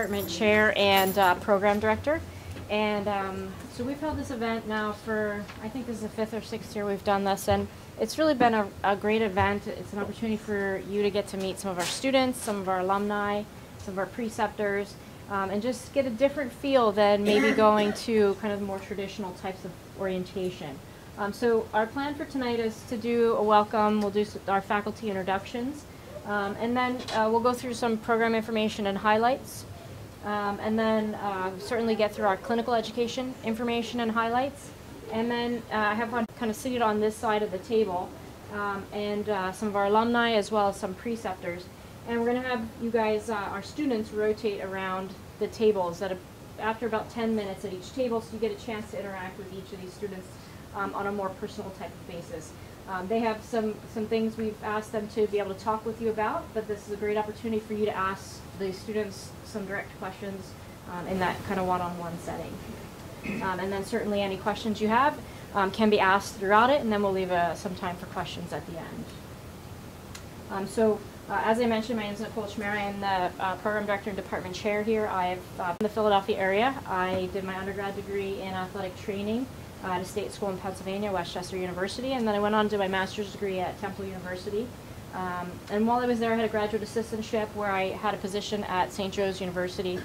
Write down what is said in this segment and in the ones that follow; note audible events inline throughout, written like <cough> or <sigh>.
department chair and uh, program director. And um, so we've held this event now for, I think this is the fifth or sixth year we've done this. And it's really been a, a great event. It's an opportunity for you to get to meet some of our students, some of our alumni, some of our preceptors, um, and just get a different feel than maybe <coughs> going to kind of more traditional types of orientation. Um, so our plan for tonight is to do a welcome. We'll do our faculty introductions. Um, and then uh, we'll go through some program information and highlights. Um, and then uh, certainly get through our clinical education information and highlights. And then uh, I have one kind of seated on this side of the table um, and uh, some of our alumni as well as some preceptors. And we're going to have you guys, uh, our students, rotate around the tables at a, after about 10 minutes at each table so you get a chance to interact with each of these students um, on a more personal type of basis. Um, they have some, some things we've asked them to be able to talk with you about, but this is a great opportunity for you to ask the students some direct questions um, in that kind of one-on-one setting. Um, and then certainly any questions you have um, can be asked throughout it, and then we'll leave uh, some time for questions at the end. Um, so, uh, as I mentioned, my name is Nicole Chimera. I am the uh, program director and department chair here. I've uh, in the Philadelphia area. I did my undergrad degree in athletic training at a state school in Pennsylvania, West Chester University, and then I went on to my master's degree at Temple University. Um, and while I was there, I had a graduate assistantship where I had a position at St. Joe's University.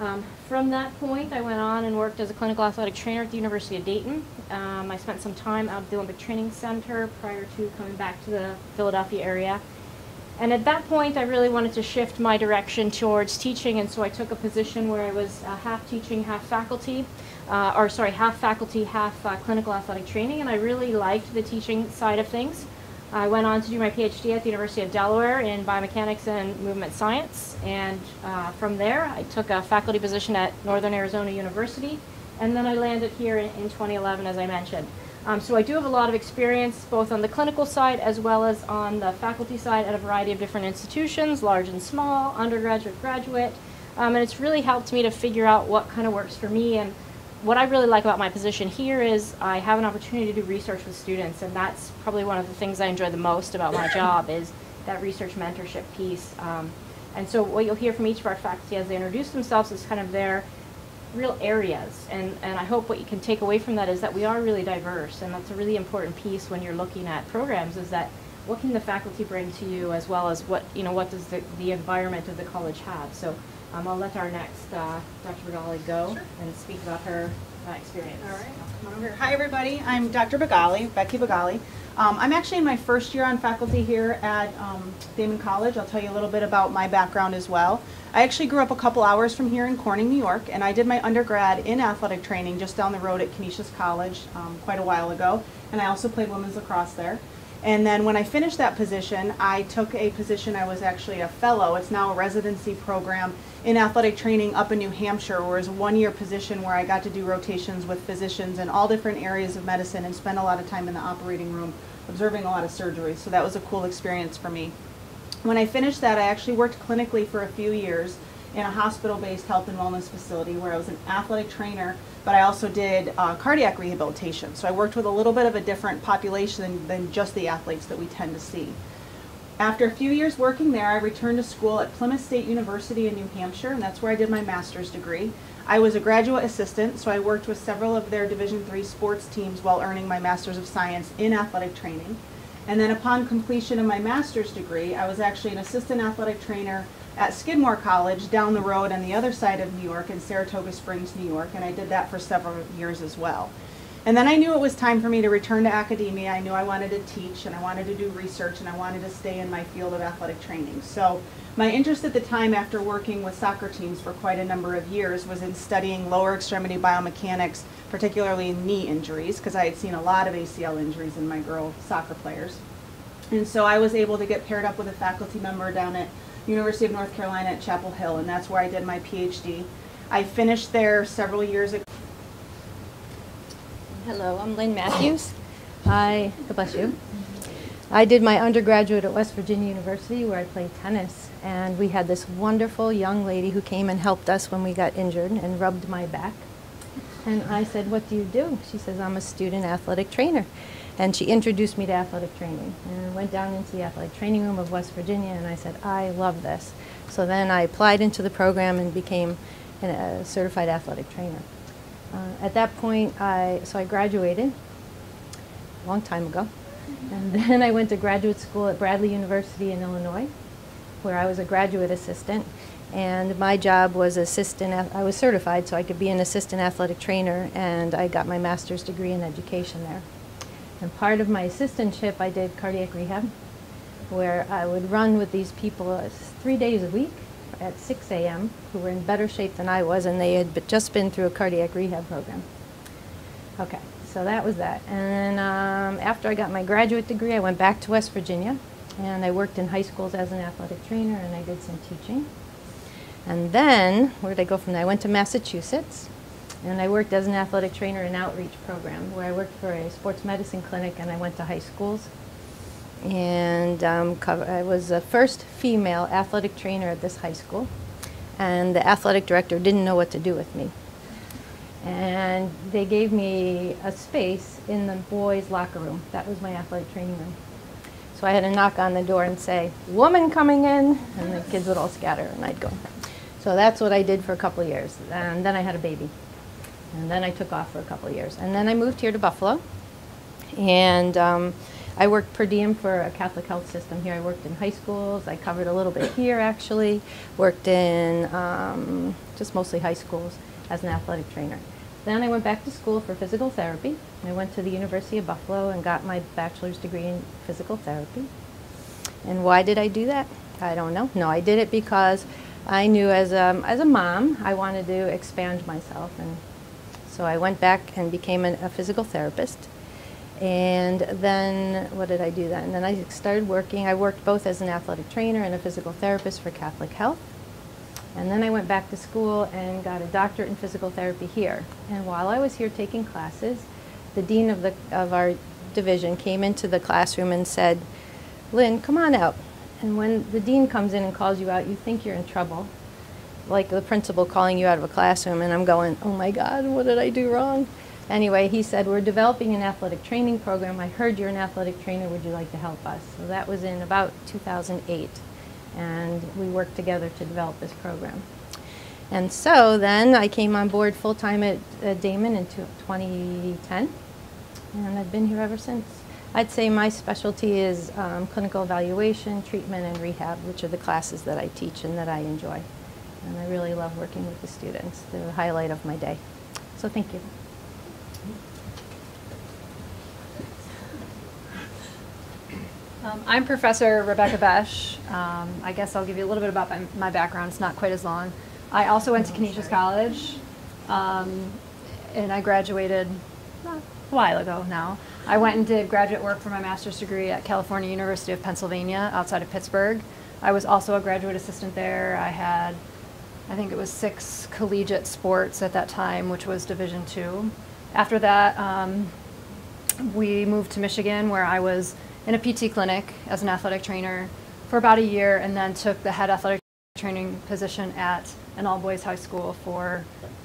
Um, from that point, I went on and worked as a clinical athletic trainer at the University of Dayton. Um, I spent some time out at the Olympic Training Center prior to coming back to the Philadelphia area. And at that point, I really wanted to shift my direction towards teaching, and so I took a position where I was uh, half teaching, half faculty, uh, or sorry, half faculty, half uh, clinical athletic training, and I really liked the teaching side of things. I went on to do my PhD at the University of Delaware in biomechanics and movement science, and uh, from there, I took a faculty position at Northern Arizona University, and then I landed here in, in 2011, as I mentioned. Um, so I do have a lot of experience both on the clinical side as well as on the faculty side at a variety of different institutions, large and small, undergraduate, graduate. Um, and it's really helped me to figure out what kind of works for me. And what I really like about my position here is I have an opportunity to do research with students, and that's probably one of the things I enjoy the most about my job is that research mentorship piece. Um, and so what you'll hear from each of our faculty as they introduce themselves is kind of their real areas. And, and I hope what you can take away from that is that we are really diverse. And that's a really important piece when you're looking at programs is that what can the faculty bring to you as well as what, you know, what does the, the environment of the college have. So um, I'll let our next uh, Dr. Regali go Sure. and speak about her uh, experience. All right, I'll come on over here. Hi, everybody. I'm Dr. Begalle, Becky Begalle. Um, I'm actually in my first year on faculty here at um, Daemen College. I'll tell you a little bit about my background as well. I actually grew up a couple hours from here in Corning, New York, and I did my undergrad in athletic training just down the road at Canisius College um, quite a while ago, and I also played women's lacrosse there. And then when I finished that position, I took a position, I was actually a fellow, it's now a residency program in athletic training up in New Hampshire, where it was a one-year position where I got to do rotations with physicians in all different areas of medicine and spend a lot of time in the operating room observing a lot of surgeries. So that was a cool experience for me. When I finished that, I actually worked clinically for a few years in a hospital-based health and wellness facility where I was an athletic trainer, but I also did uh, cardiac rehabilitation. So I worked with a little bit of a different population than, than just the athletes that we tend to see. After a few years working there, I returned to school at Plymouth State University in New Hampshire, and that's where I did my master's degree. I was a graduate assistant, so I worked with several of their Division III sports teams while earning my Master's of Science in athletic training. And then upon completion of my master's degree, I was actually an assistant athletic trainer at Skidmore College down the road on the other side of New York in Saratoga Springs, New York, and I did that for several years as well. And then I knew it was time for me to return to academia. I knew I wanted to teach and I wanted to do research and I wanted to stay in my field of athletic training. So my interest at the time after working with soccer teams for quite a number of years was in studying lower extremity biomechanics, particularly knee injuries, because I had seen a lot of ACL injuries in my girl soccer players. And so I was able to get paired up with a faculty member down at University of North Carolina at Chapel Hill, and that's where I did my PhD. I finished there several years ago. Hello, I'm Lynn Matthews. I, God bless you. I did my undergraduate at West Virginia University where I played tennis. And we had this wonderful young lady who came and helped us when we got injured and rubbed my back. And I said, What do you do? She says, I'm a student athletic trainer. And she introduced me to athletic training. And I went down into the athletic training room of West Virginia and I said, I love this. So then I applied into the program and became a certified athletic trainer. Uh, at that point, I so I graduated a long time ago, and <laughs> then I went to graduate school at Bradley University in Illinois, where I was a graduate assistant. And my job was assistant. I was certified, so I could be an assistant athletic trainer, and I got my master's degree in education there. And part of my assistantship, I did cardiac rehab, where I would run with these people uh, three days a week at 6 a.m., who were in better shape than I was, and they had just been through a cardiac rehab program. Okay, so that was that. And um, after I got my graduate degree, I went back to West Virginia, and I worked in high schools as an athletic trainer, and I did some teaching. And then, where did I go from there? I went to Massachusetts, and I worked as an athletic trainer in outreach program, where I worked for a sports medicine clinic, and I went to high schools. And um, I was the first female athletic trainer at this high school, and the athletic director didn't know what to do with me. And they gave me a space in the boys' locker room. That was my athletic training room. So I had to knock on the door and say, woman coming in, and the kids would all scatter, and I'd go. So that's what I did for a couple years. And then I had a baby. And then I took off for a couple years. And then I moved here to Buffalo. And um, I worked per diem for a Catholic health system here. I worked in high schools. I covered a little bit here, actually. Worked in um, just mostly high schools as an athletic trainer. Then I went back to school for physical therapy. I went to the University of Buffalo and got my bachelor's degree in physical therapy. And why did I do that? I don't know. No, I did it because I knew as a, as a mom I wanted to expand myself. And so I went back and became an, a physical therapist. And then what did I do then? And then I started working. I worked both as an athletic trainer and a physical therapist for Catholic Health. And then I went back to school and got a doctorate in physical therapy here. And while I was here taking classes, the dean of, the, of our division came into the classroom and said, Lynn, come on out. And when the dean comes in and calls you out, you think you're in trouble. Like the principal calling you out of a classroom, and I'm going, oh my God, what did I do wrong? Anyway, he said, we're developing an athletic training program. I heard you're an athletic trainer. Would you like to help us? So that was in about 2008 and we worked together to develop this program. And so then I came on board full time at, Daemen in 2010, and I've been here ever since. I'd say my specialty is um, clinical evaluation, treatment, and rehab, which are the classes that I teach and that I enjoy. And I really love working with the students. The highlight of my day. So thank you. Um, I'm Professor Rebecca Besh. Um, I guess I'll give you a little bit about my, my background. It's not quite as long. I also went to Canisius College, um, and I graduated a while ago now. I went and did graduate work for my master's degree at California University of Pennsylvania outside of Pittsburgh. I was also a graduate assistant there. I had, I think it was six collegiate sports at that time, which was Division two. After that, um, we moved to Michigan where I was in a PT clinic as an athletic trainer for about a year and then took the head athletic training position at an all boys high school for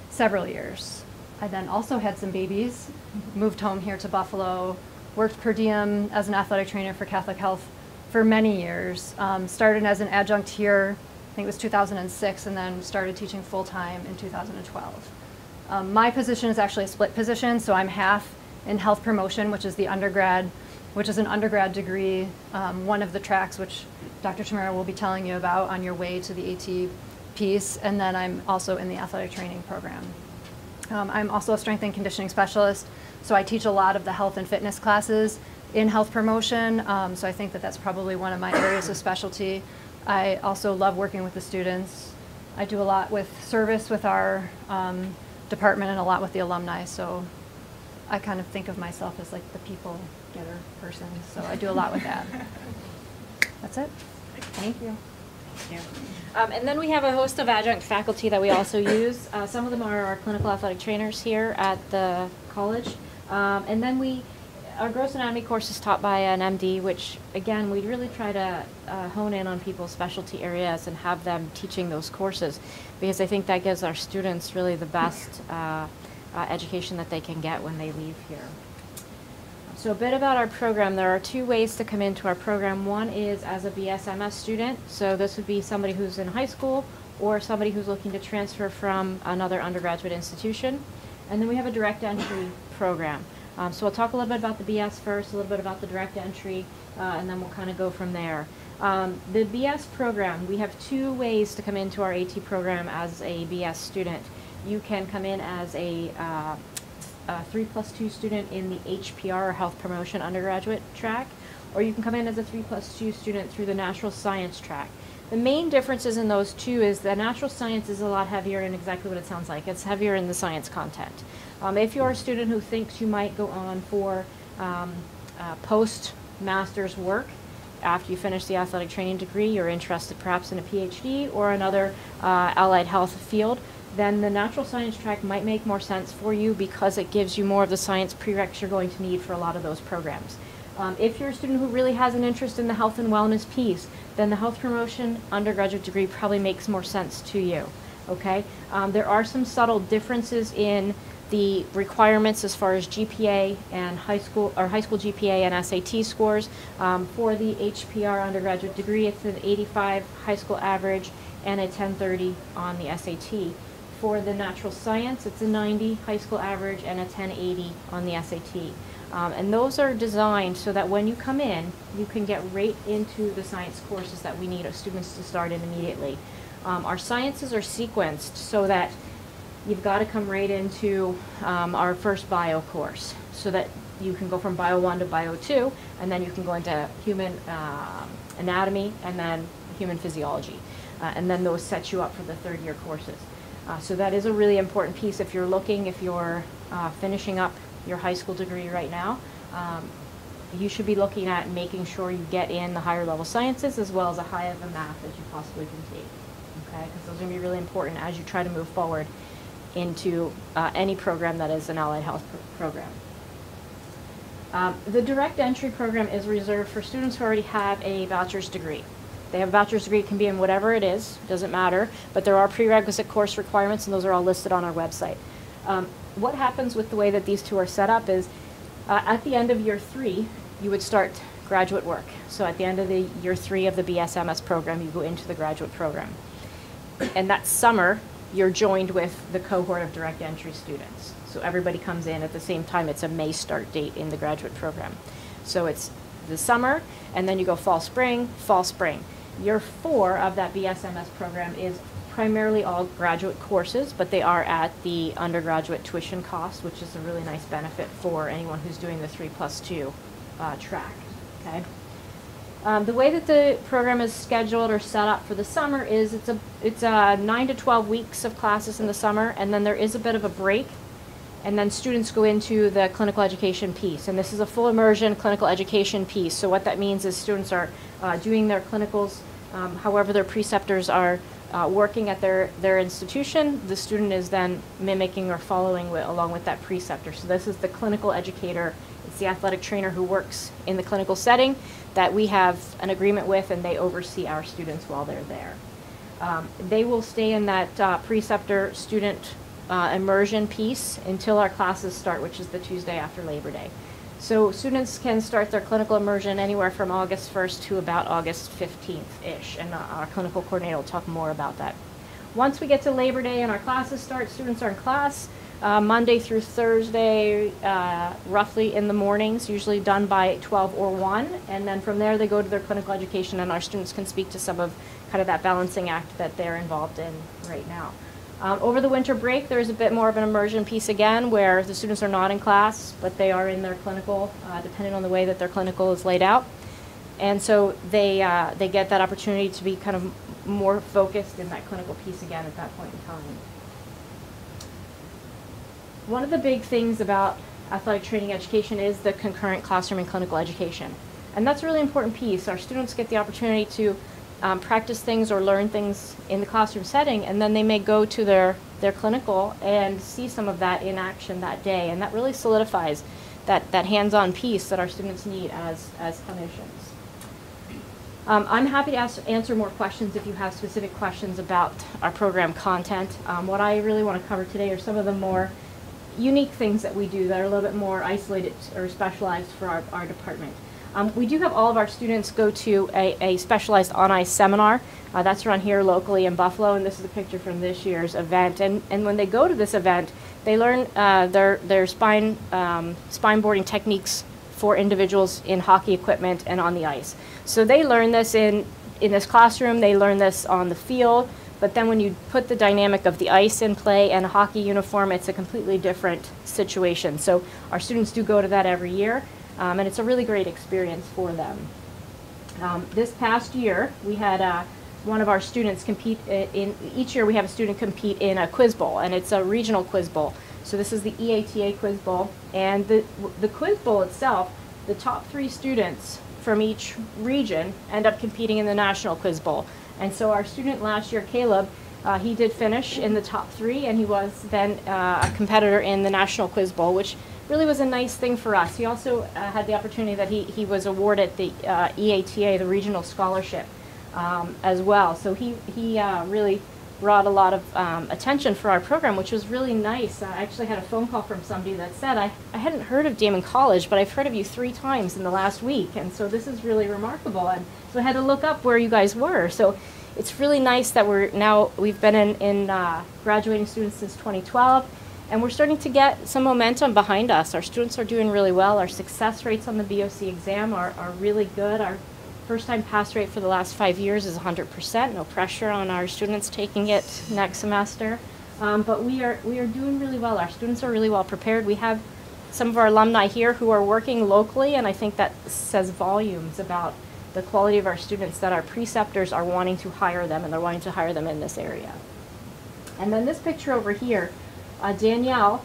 several years. I then also had some babies, moved home here to Buffalo, worked per diem as an athletic trainer for Catholic Health for many years. Um, started as an adjunct here, I think it was 2006, and then started teaching full time in 2012. Um, my position is actually a split position, so I'm half in health promotion, which is the undergrad, which is an undergrad degree, um, one of the tracks which Dr. Chimera will be telling you about on your way to the AT piece, and then I'm also in the athletic training program. Um, I'm also a strength and conditioning specialist, so I teach a lot of the health and fitness classes in health promotion, um, so I think that that's probably one of my areas of specialty. I also love working with the students. I do a lot with service with our um, department and a lot with the alumni, so I kind of think of myself as like the people getter person, so I do a lot with that. <laughs> That's it. Thank you. Thank you. Um, and then we have a host of adjunct faculty that we also use. Uh, some of them are our clinical athletic trainers here at the college. Um, and then we, our gross anatomy course is taught by an MD, which again, we really try to uh, hone in on people's specialty areas and have them teaching those courses because I think that gives our students really the best uh, uh, education that they can get when they leave here. So a bit about our program. There are two ways to come into our program. One is as a BSMS student. So this would be somebody who's in high school or somebody who's looking to transfer from another undergraduate institution. And then we have a direct entry program. Um, so we'll talk a little bit about the BS first, a little bit about the direct entry, uh, and then we'll kind of go from there. Um, the BS program, we have two ways to come into our AT program as a BS student. You can come in as a, uh, a three plus two student in the HPR or Health Promotion undergraduate track, or you can come in as a three plus two student through the natural science track. The main differences in those two is the natural science is a lot heavier in exactly what it sounds like. It's heavier in the science content. Um, if you're a student who thinks you might go on for um, uh, post-master's work, after you finish the athletic training degree, you're interested perhaps in a PhD or another uh, allied health field, then the natural science track might make more sense for you because it gives you more of the science prereqs you're going to need for a lot of those programs. Um, if you're a student who really has an interest in the health and wellness piece, then the health promotion undergraduate degree probably makes more sense to you. Okay? Um, there are some subtle differences in the requirements as far as GPA and high school or high school GPA and SAT scores. Um, for the HPR undergraduate degree, it's an 85 high school average and a 1030 on the SAT. For the natural science, it's a 90 high school average and a 1080 on the SAT. Um, and those are designed so that when you come in, you can get right into the science courses that we need our students to start in immediately. Um, our sciences are sequenced so that you've got to come right into um, our first bio course so that you can go from bio 1 to bio 2 and then you can go into human um, anatomy and then human physiology uh, and then those set you up for the third year courses uh, so that is a really important piece if you're looking if you're uh, finishing up your high school degree right now um, you should be looking at making sure you get in the higher level sciences as well as a high of a math as you possibly can take okay because those are going to be really important as you try to move forward into uh, any program that is an allied health pr program. Um, the direct entry program is reserved for students who already have a bachelor's degree. They have a bachelor's degree, it can be in whatever it is, doesn't matter, but there are prerequisite course requirements and those are all listed on our website. Um, what happens with the way that these two are set up is uh, at the end of year three, you would start graduate work. So at the end of the year three of the BSMS program, you go into the graduate program. And that summer, you're joined with the cohort of direct entry students. So everybody comes in at the same time. It's a May start date in the graduate program. So it's the summer, and then you go fall, spring, fall, spring. Year four of that BSMS program is primarily all graduate courses, but they are at the undergraduate tuition cost, which is a really nice benefit for anyone who's doing the three plus two uh, track. Okay. Um, the way that the program is scheduled or set up for the summer is it's a it's a nine to twelve weeks of classes in the summer, and then there is a bit of a break, and then students go into the clinical education piece, and this is a full immersion clinical education piece. So what that means is students are uh, doing their clinicals, um, however their preceptors are uh, working at their their institution. The student is then mimicking or following with, along with that preceptor. So this is the clinical educator. It's the athletic trainer who works in the clinical setting that we have an agreement with and they oversee our students while they're there. Um, they will stay in that uh, preceptor student uh, immersion piece until our classes start, which is the Tuesday after Labor Day. So students can start their clinical immersion anywhere from August 1st to about August 15th-ish, and uh, our clinical coordinator will talk more about that. Once we get to Labor Day and our classes start, students are in class, uh, Monday through Thursday, uh, roughly in the mornings, usually done by 12 or 1. And then from there, they go to their clinical education, and our students can speak to some of kind of that balancing act that they're involved in right now. Um, over the winter break, there's a bit more of an immersion piece again, where the students are not in class, but they are in their clinical, uh, depending on the way that their clinical is laid out. And so they, uh, they get that opportunity to be kind of more focused in that clinical piece again at that point in time. One of the big things about athletic training education is the concurrent classroom and clinical education. And that's a really important piece. Our students get the opportunity to um, practice things or learn things in the classroom setting, and then they may go to their, their clinical and see some of that in action that day. And that really solidifies that, that hands-on piece that our students need as, as clinicians. Um, I'm happy to ask, answer more questions if you have specific questions about our program content. Um, what I really want to cover today are some of the more unique things that we do that are a little bit more isolated or specialized for our, our department. Um, we do have all of our students go to a, a specialized on ice seminar. Uh, that's run here locally in Buffalo, and this is a picture from this year's event. And, and when they go to this event, they learn uh, their, their spine, um, spine boarding techniques for individuals in hockey equipment and on the ice. So they learn this in, in this classroom, they learn this on the field, but then when you put the dynamic of the ice in play and a hockey uniform, it's a completely different situation. So our students do go to that every year, um, and it's a really great experience for them. Um, this past year, we had uh, one of our students compete i- in, each year we have a student compete in a quiz bowl, and it's a regional quiz bowl. So this is the EATA quiz bowl, and the, the quiz bowl itself, the top three students from each region end up competing in the national quiz bowl. And so our student last year, Caleb, uh, he did finish in the top three, and he was then uh, a competitor in the national quiz bowl, which really was a nice thing for us. He also uh, had the opportunity that he, he was awarded the uh, EATA, the regional scholarship, um, as well. So he, he uh, really brought a lot of um, attention for our program, which was really nice. I actually had a phone call from somebody that said, I, I hadn't heard of Daemen College, but I've heard of you three times in the last week, and so this is really remarkable. And so I had to look up where you guys were. So it's really nice that we're now, we've been in, in uh, graduating students since 2012, and we're starting to get some momentum behind us. Our students are doing really well. Our success rates on the BOC exam are, are really good. Our first time pass rate for the last five years is 100%. No pressure on our students taking it next semester. Um, but we are, we are doing really well. Our students are really well prepared. We have some of our alumni here who are working locally, and I think that says volumes about the quality of our students that our preceptors are wanting to hire them, and they're wanting to hire them in this area. And then this picture over here, uh, Danielle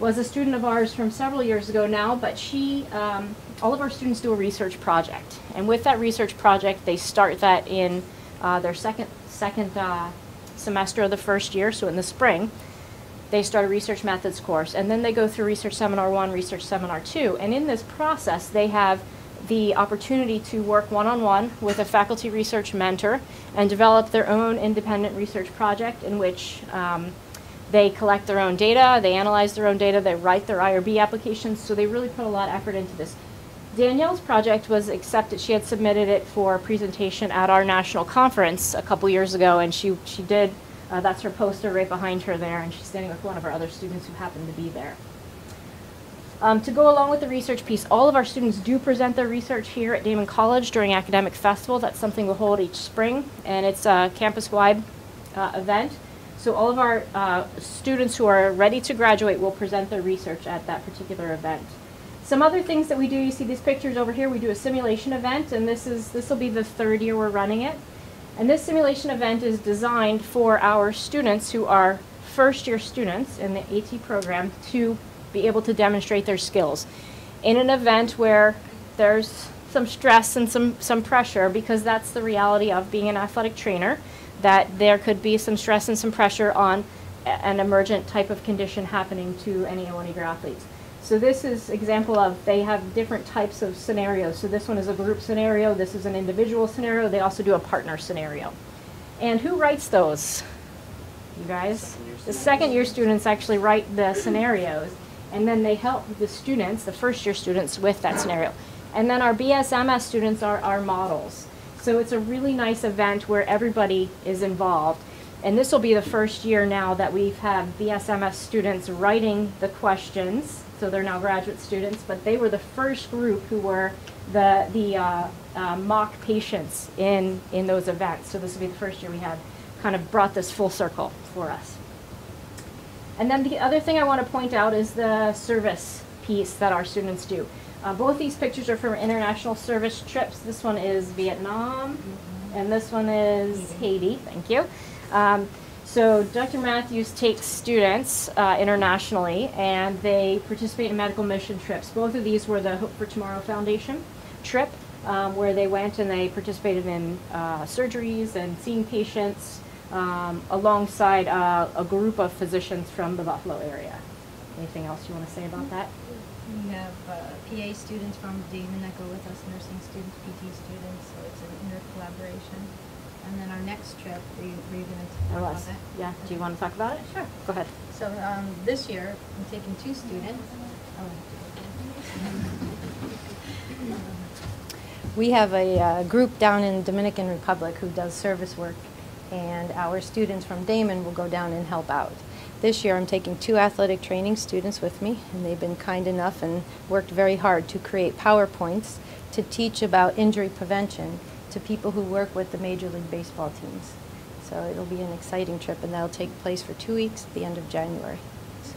was a student of ours from several years ago now, but she, um, all of our students do a research project. And with that research project, they start that in uh, their second, second uh, semester of the first year, so in the spring. They start a research methods course, and then they go through research seminar one, research seminar two. And in this process, they have the opportunity to work one-on-one with a faculty research mentor and develop their own independent research project in which um, they collect their own data, they analyze their own data, they write their IRB applications, so they really put a lot of effort into this. Danielle's project was accepted. She had submitted it for presentation at our national conference a couple years ago, and she, she did. Uh, that's her poster right behind her there, and she's standing with one of our other students who happened to be there. Um, to go along with the research piece, all of our students do present their research here at Daemen College during Academic Festival. That's something we'll hold each spring, and it's a campus-wide uh, event. So all of our uh, students who are ready to graduate will present their research at that particular event. Some other things that we do, you see these pictures over here, we do a simulation event, and this is this will be the third year we're running it. And this simulation event is designed for our students who are first year students in the AT program to be able to demonstrate their skills in an event where there's some stress and some, some pressure because that's the reality of being an athletic trainer, that there could be some stress and some pressure on an emergent type of condition happening to any one of your athletes. So this is example of, they have different types of scenarios. So this one is a group scenario, this is an individual scenario, they also do a partner scenario. And who writes those? You guys? The second year students actually write the scenarios, and then they help the students, the first year students, with that scenario. And then our BSMS students are our models. So it's a really nice event where everybody is involved. And this will be the first year now that we've had BSMS students writing the questions. So they're now graduate students, but they were the first group who were the, the uh, uh, mock patients in, in those events. So this will be the first year we have kind of brought this full circle for us. And then the other thing I want to point out is the service piece that our students do. Uh, both these pictures are from international service trips. This one is Vietnam, and this one is Haiti. Thank you. Um, so Dr. Matthews takes students uh, internationally, and they participate in medical mission trips. Both of these were the Hope for Tomorrow Foundation trip, um, where they went and they participated in uh, surgeries and seeing patients um, alongside uh, a group of physicians from the Buffalo area. Anything else you want to say about that? We have uh, PA students from Daemen that go with us, nursing students, PT students, so it's an inter collaboration. And then our next trip, were you, were you gonna I talk was. about that? Yeah, do you want to talk about it? Sure. Go ahead. So um, this year, I'm taking two students. We have a uh, group down in Dominican Republic who does service work, and our students from Daemen will go down and help out. This year, I'm taking two athletic training students with me, and they've been kind enough and worked very hard to create PowerPoints to teach about injury prevention to people who work with the Major League Baseball teams. So it'll be an exciting trip, and that'll take place for two weeks at the end of January. So.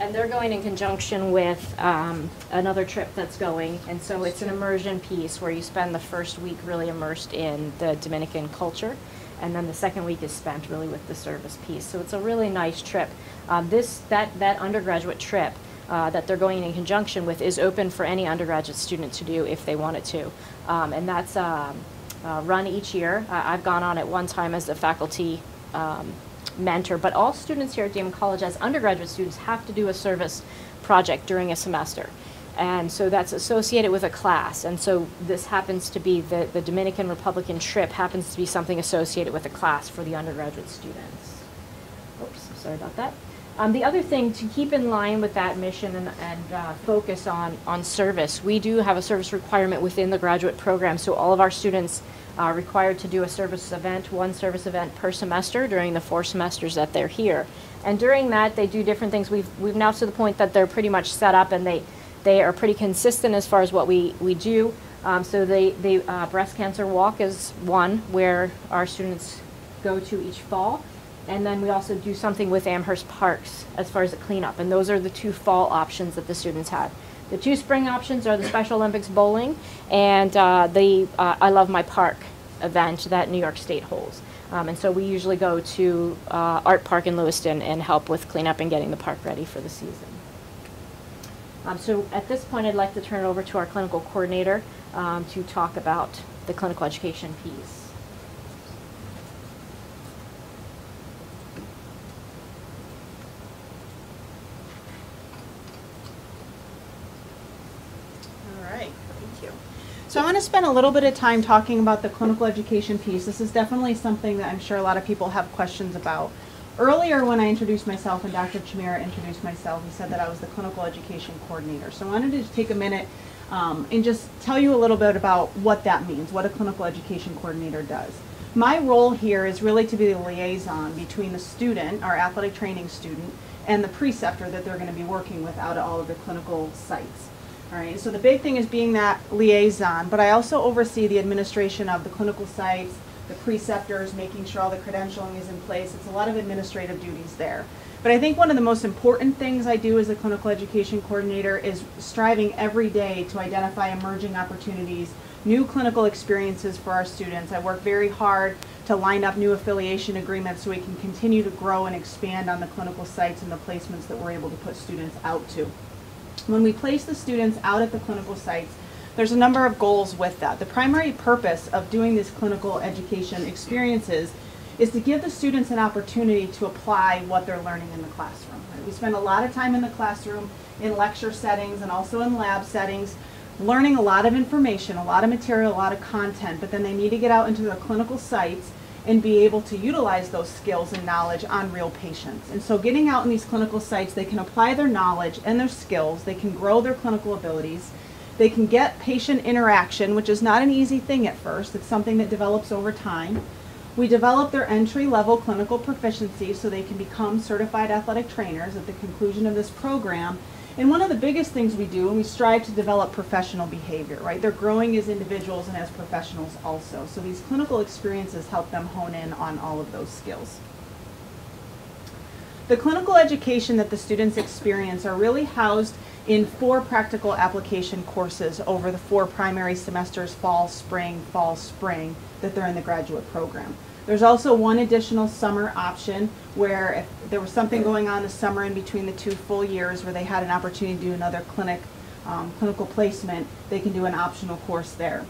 And they're going in conjunction with um, another trip that's going, and so it's an immersion piece where you spend the first week really immersed in the Dominican culture, and then the second week is spent really with the service piece. So it's a really nice trip. Um, this that that undergraduate trip uh, that they're going in conjunction with is open for any undergraduate student to do if they wanted to, um, and that's um, uh, run each year. I've gone on at one time as a faculty. Um, mentor, but all students here at Daemen College as undergraduate students have to do a service project during a semester. And so that's associated with a class. And so this happens to be the, the Dominican Republican trip happens to be something associated with a class for the undergraduate students. Oops, sorry about that. Um, the other thing to keep in line with that mission and, and uh, focus on, on service, we do have a service requirement within the graduate program. So all of our students are required to do a service event, one service event per semester during the four semesters that they're here. And during that, they do different things. We've, we've now to the point that they're pretty much set up and they, they are pretty consistent as far as what we, we do. Um, so the, the uh, breast cancer walk is one where our students go to each fall. And then we also do something with Amherst Parks as far as a cleanup. And those are the two fall options that the students have. The two spring options are the Special Olympics bowling and uh, the uh, I Love My Park event that New York State holds. Um, and so we usually go to uh, Artpark in Lewiston and help with cleanup and getting the park ready for the season. Um, so at this point, I'd like to turn it over to our clinical coordinator um, to talk about the clinical education piece. All right, thank you. So I'm going to spend a little bit of time talking about the clinical education piece. This is definitely something that I'm sure a lot of people have questions about. Earlier, when I introduced myself and Dr. Chimera introduced myself, he said that I was the clinical education coordinator. So I wanted to take a minute um, and just tell you a little bit about what that means, what a clinical education coordinator does. My role here is really to be the liaison between the student, our athletic training student, and the preceptor that they're going to be working with out at all of the clinical sites. All right, so the big thing is being that liaison, but I also oversee the administration of the clinical sites, the preceptors, making sure all the credentialing is in place. It's a lot of administrative duties there. But I think one of the most important things I do as a clinical education coordinator is striving every day to identify emerging opportunities, new clinical experiences for our students. I work very hard to line up new affiliation agreements so we can continue to grow and expand on the clinical sites and the placements that we're able to put students out to. When we place the students out at the clinical sites, there's a number of goals with that. The primary purpose of doing these clinical education experiences is to give the students an opportunity to apply what they're learning in the classroom. right? We spend a lot of time in the classroom, in lecture settings, and also in lab settings, learning a lot of information, a lot of material, a lot of content, but then they need to get out into the clinical sites and be able to utilize those skills and knowledge on real patients. And so getting out in these clinical sites, they can apply their knowledge and their skills, they can grow their clinical abilities, they can get patient interaction, which is not an easy thing at first, it's something that develops over time. We develop their entry level clinical proficiency so they can become certified athletic trainers at the conclusion of this program. And one of the biggest things we do, and we strive to develop professional behavior, right? They're growing as individuals and as professionals also. So these clinical experiences help them hone in on all of those skills. The clinical education that the students experience are really housed in four practical application courses over the four primary semesters, fall, spring, fall, spring, that they're in the graduate program. There's also one additional summer option where if there was something going on this summer in between the two full years where they had an opportunity to do another clinic, um, clinical placement, they can do an optional course there.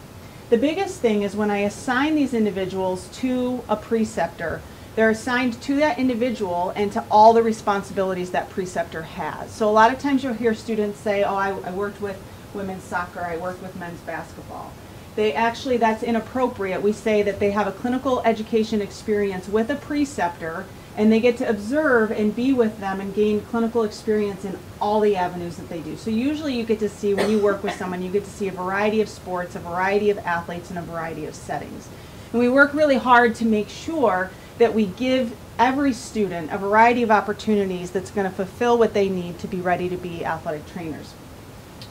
The biggest thing is when I assign these individuals to a preceptor, they're assigned to that individual and to all the responsibilities that preceptor has. So a lot of times you'll hear students say, oh, I, I worked with women's soccer, I worked with men's basketball. They actually, that's inappropriate. We say that they have a clinical education experience with a preceptor and they get to observe and be with them and gain clinical experience in all the avenues that they do. So usually you get to see, when you work with someone, you get to see a variety of sports, a variety of athletes, and a variety of settings. And we work really hard to make sure that we give every student a variety of opportunities that's going to fulfill what they need to be ready to be athletic trainers.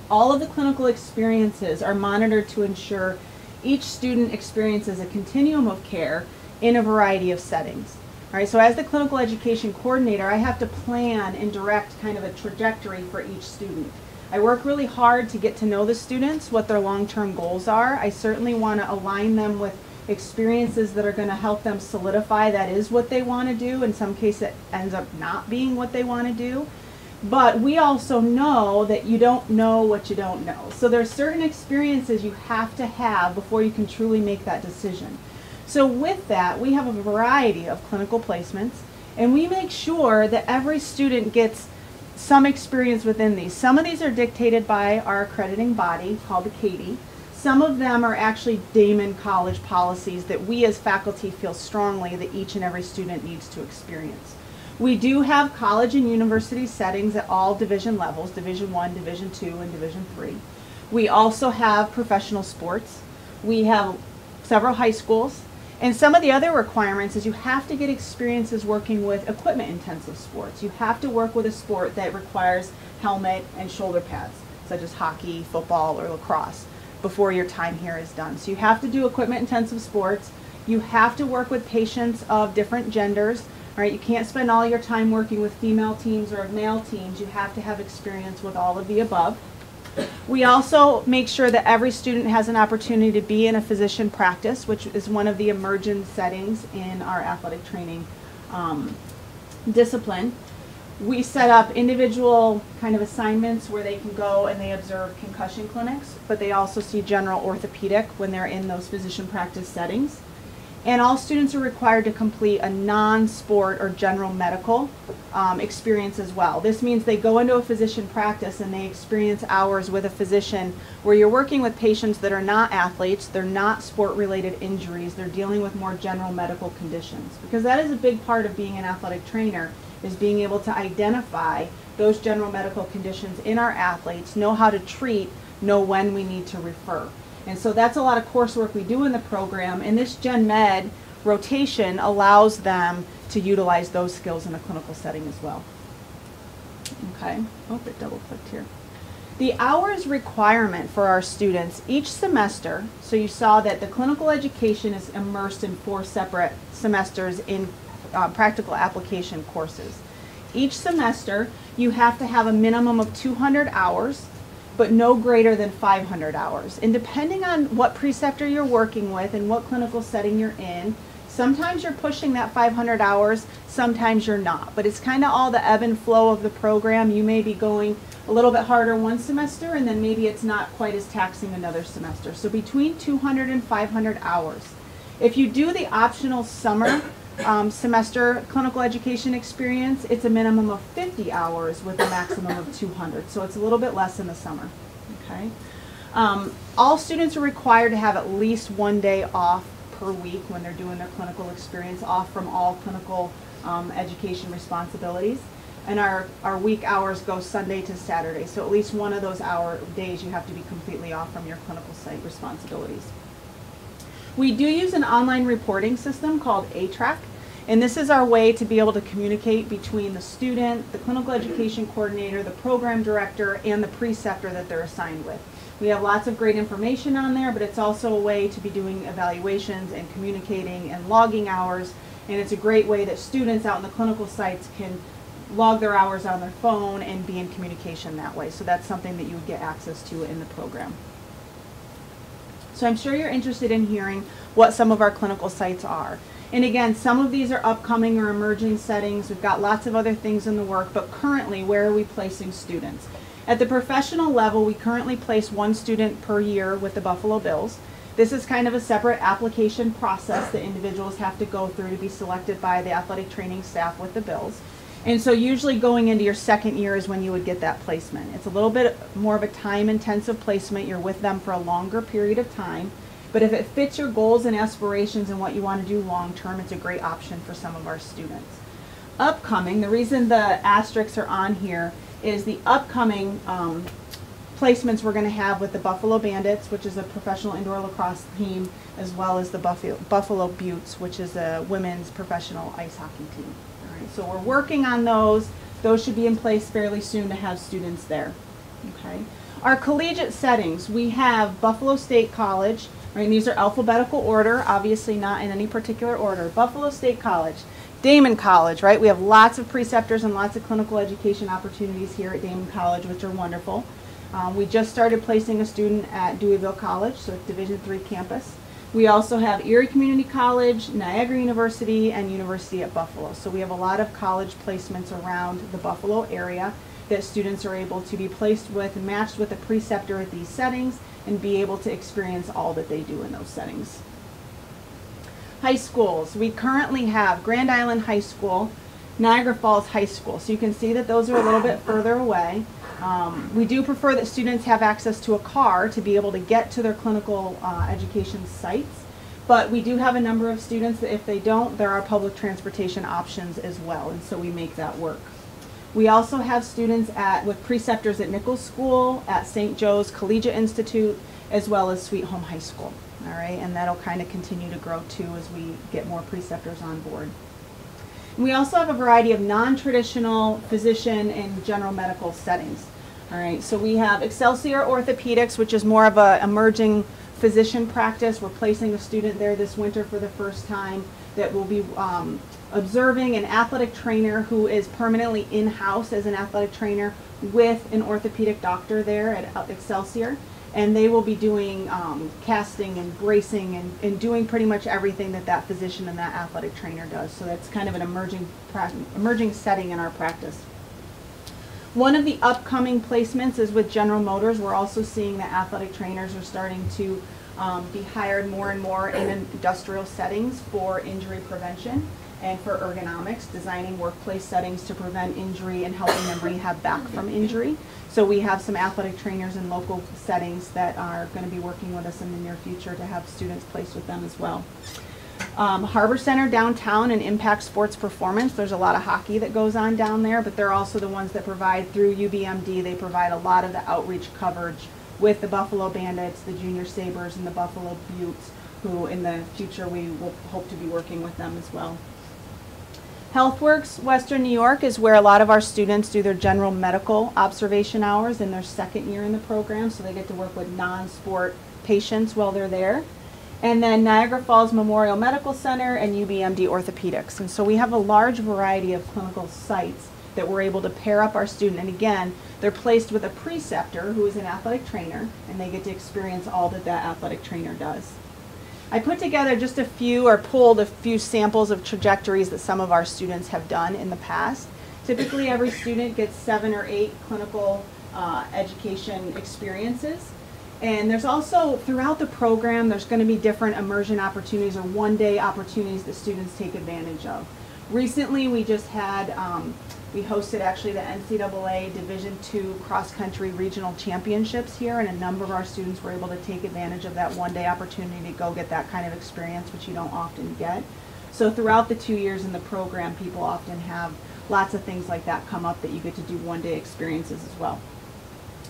All of the clinical experiences are monitored to ensure each student experiences a continuum of care in a variety of settings. All right, so as the clinical education coordinator, I have to plan and direct kind of a trajectory for each student. I work really hard to get to know the students, what their long-term goals are. I certainly want to align them with experiences that are going to help them solidify that is what they want to do. In some cases, it ends up not being what they want to do. But we also know that you don't know what you don't know. So there's certain experiences you have to have before you can truly make that decision. So with that, we have a variety of clinical placements, and we make sure that every student gets some experience within these. Some of these are dictated by our accrediting body called the CAATE. Some of them are actually Daemen College policies that we as faculty feel strongly that each and every student needs to experience. We do have college and university settings at all division levels, Division 1, Division 2, and Division 3. We also have professional sports. We have several high schools. And some of the other requirements is you have to get experiences working with equipment intensive sports. You have to work with a sport that requires helmet and shoulder pads, such as hockey, football, or lacrosse before your time here is done. So you have to do equipment intensive sports. You have to work with patients of different genders. Right? You can't spend all your time working with female teams or male teams. You have to have experience with all of the above. We also make sure that every student has an opportunity to be in a physician practice, which is one of the emergent settings in our athletic training um, discipline we set up individual kind of assignments where they can go and they observe concussion clinics, but they also see general orthopedic when they're in those physician practice settings. And all students are required to complete a non-sport or general medical um, experience as well. This means they go into a physician practice and they experience hours with a physician where you're working with patients that are not athletes, they're not sport-related injuries, they're dealing with more general medical conditions. Because that is a big part of being an athletic trainer is being able to identify those general medical conditions in our athletes, know how to treat, know when we need to refer. And so that's a lot of coursework we do in the program, and this Gen Med rotation allows them to utilize those skills in a clinical setting as well. Okay, oh, it double clicked here. The hours requirement for our students each semester, so you saw that the clinical education is immersed in four separate semesters in uh, practical application courses. Each semester, you have to have a minimum of 200 hours, but no greater than 500 hours. And depending on what preceptor you're working with and what clinical setting you're in, sometimes you're pushing that 500 hours, sometimes you're not. But it's kind of all the ebb and flow of the program. You may be going a little bit harder one semester, and then maybe it's not quite as taxing another semester. So between 200 and 500 hours. If you do the optional summer um, semester clinical education experience, it's a minimum of 50 hours with a maximum of 200. So it's a little bit less in the summer. Okay. Um, all students are required to have at least one day off per week when they're doing their clinical experience, off from all clinical um, education responsibilities. And our, our week hours go Sunday to Saturday. So at least one of those hour days you have to be completely off from your clinical site responsibilities. We do use an online reporting system called ATrack, and this is our way to be able to communicate between the student, the clinical education coordinator, the program director, and the preceptor that they're assigned with. We have lots of great information on there, but it's also a way to be doing evaluations and communicating and logging hours, and it's a great way that students out in the clinical sites can log their hours on their phone and be in communication that way. So that's something that you would get access to in the program. So I'm sure you're interested in hearing what some of our clinical sites are. And again, some of these are upcoming or emerging settings. We've got lots of other things in the work, but currently, where are we placing students? At the professional level, we currently place one student per year with the Buffalo Bills. This is kind of a separate application process that individuals have to go through to be selected by the athletic training staff with the Bills. And so usually going into your second year is when you would get that placement. It's a little bit more of a time intensive placement. You're with them for a longer period of time. But if it fits your goals and aspirations and what you want to do long term, it's a great option for some of our students. Upcoming, the reason the asterisks are on here is the upcoming um, placements we're going to have with the Buffalo Bandits, which is a professional indoor lacrosse team, as well as the Buffalo, Buffalo Beauts, which is a women's professional ice hockey team. So we're working on those. Those should be in place fairly soon to have students there. Okay. Our collegiate settings, we have Buffalo State College, right? These are alphabetical order, obviously not in any particular order. Buffalo State College, Daemen College, right? We have lots of preceptors and lots of clinical education opportunities here at Daemen College, which are wonderful. Um, we just started placing a student at D'Youville College, so it's Division three campus. We also have Erie Community College, Niagara University, and University at Buffalo. So we have a lot of college placements around the Buffalo area that students are able to be placed with matched with a preceptor at these settings and be able to experience all that they do in those settings. High schools. We currently have Grand Island High School, Niagara Falls High School. So you can see that those are a little bit further away. Um, we do prefer that students have access to a car to be able to get to their clinical uh, education sites. But we do have a number of students that if they don't, there are public transportation options as well, and so we make that work. We also have students at, with preceptors at Nichols School, at St. Joe's Collegiate Institute, as well as Sweet Home High School. All right, and that'll kind of continue to grow too as we get more preceptors on board. We also have a variety of non-traditional physician and general medical settings. All right, so we have Excelsior Orthopedics, which is more of a emerging physician practice. We're placing a student there this winter for the first time that will be um, observing an athletic trainer who is permanently in-house as an athletic trainer with an orthopedic doctor there at Excelsior. And they will be doing um, casting and bracing and, and doing pretty much everything that that physician and that athletic trainer does. So that's kind of an emerging, emerging setting in our practice. One of the upcoming placements is with General Motors. We're also seeing that athletic trainers are starting to um, be hired more and more in industrial settings for injury prevention and for ergonomics, designing workplace settings to prevent injury and helping them rehab back from injury. So we have some athletic trainers in local settings that are going to be working with us in the near future to have students placed with them as well. Um, Harbor Center downtown and Impact Sports Performance. There's a lot of hockey that goes on down there, but they're also the ones that provide through UBMD. They provide a lot of the outreach coverage with the Buffalo Bandits, the Junior Sabres, and the Buffalo Beauts, who in the future we will hope to be working with them as well. HealthWorks Western New York is where a lot of our students do their general medical observation hours in their second year in the program, so they get to work with non-sport patients while they're there. And then Niagara Falls Memorial Medical Center and UBMD Orthopedics. And so we have a large variety of clinical sites that we're able to pair up our student. And again, they're placed with a preceptor who is an athletic trainer, and they get to experience all that that athletic trainer does. I put together just a few or pulled a few samples of trajectories that some of our students have done in the past. Typically, every student gets seven or eight clinical uh, education experiences. And there's also, throughout the program, there's going to be different immersion opportunities or one-day opportunities that students take advantage of. Recently, we just had, um, we hosted actually the NCAA Division II Cross Country Regional Championships here, and a number of our students were able to take advantage of that one-day opportunity to go get that kind of experience, which you don't often get. So throughout the two years in the program, people often have lots of things like that come up that you get to do one-day experiences as well.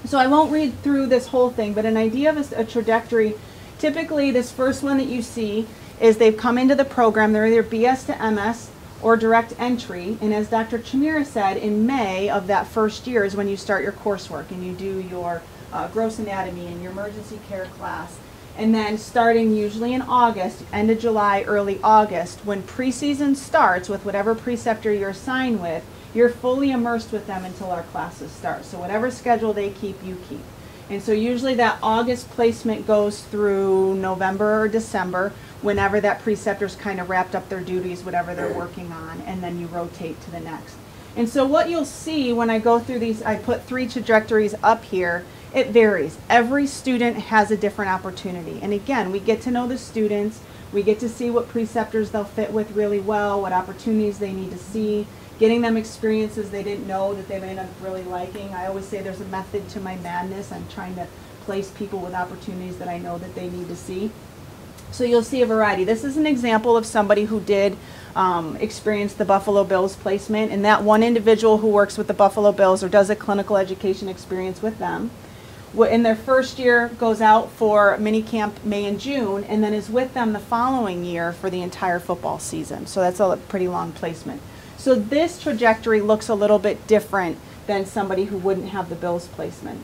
So I won't read through this whole thing, but an idea of a, a, trajectory, typically this first one that you see is they've come into the program, they're either BS to MS or direct entry, and as Dr. Chimera said, in May of that first year is when you start your coursework and you do your uh, gross anatomy and your emergency care class. And then starting usually in August, end of July, early August, when preseason starts with whatever preceptor you're assigned with, you're fully immersed with them until our classes start. So whatever schedule they keep, you keep. And so usually that August placement goes through November or December, whenever that preceptor's kind of wrapped up their duties, whatever they're working on, and then you rotate to the next. And so what you'll see when I go through these, I put three trajectories up here, it varies. Every student has a different opportunity. And again, we get to know the students, we get to see what preceptors they'll fit with really well, what opportunities they need to see, getting them experiences they didn't know that they may end up really liking. I always say there's a method to my madness. I'm trying to place people with opportunities that I know that they need to see. So you'll see a variety. This is an example of somebody who did um, experience the Buffalo Bills placement, and that one individual who works with the Buffalo Bills or does a clinical education experience with them, in their first year goes out for mini camp May and June, and then is with them the following year for the entire football season. So that's a pretty long placement. So this trajectory looks a little bit different than somebody who wouldn't have the Bills placement.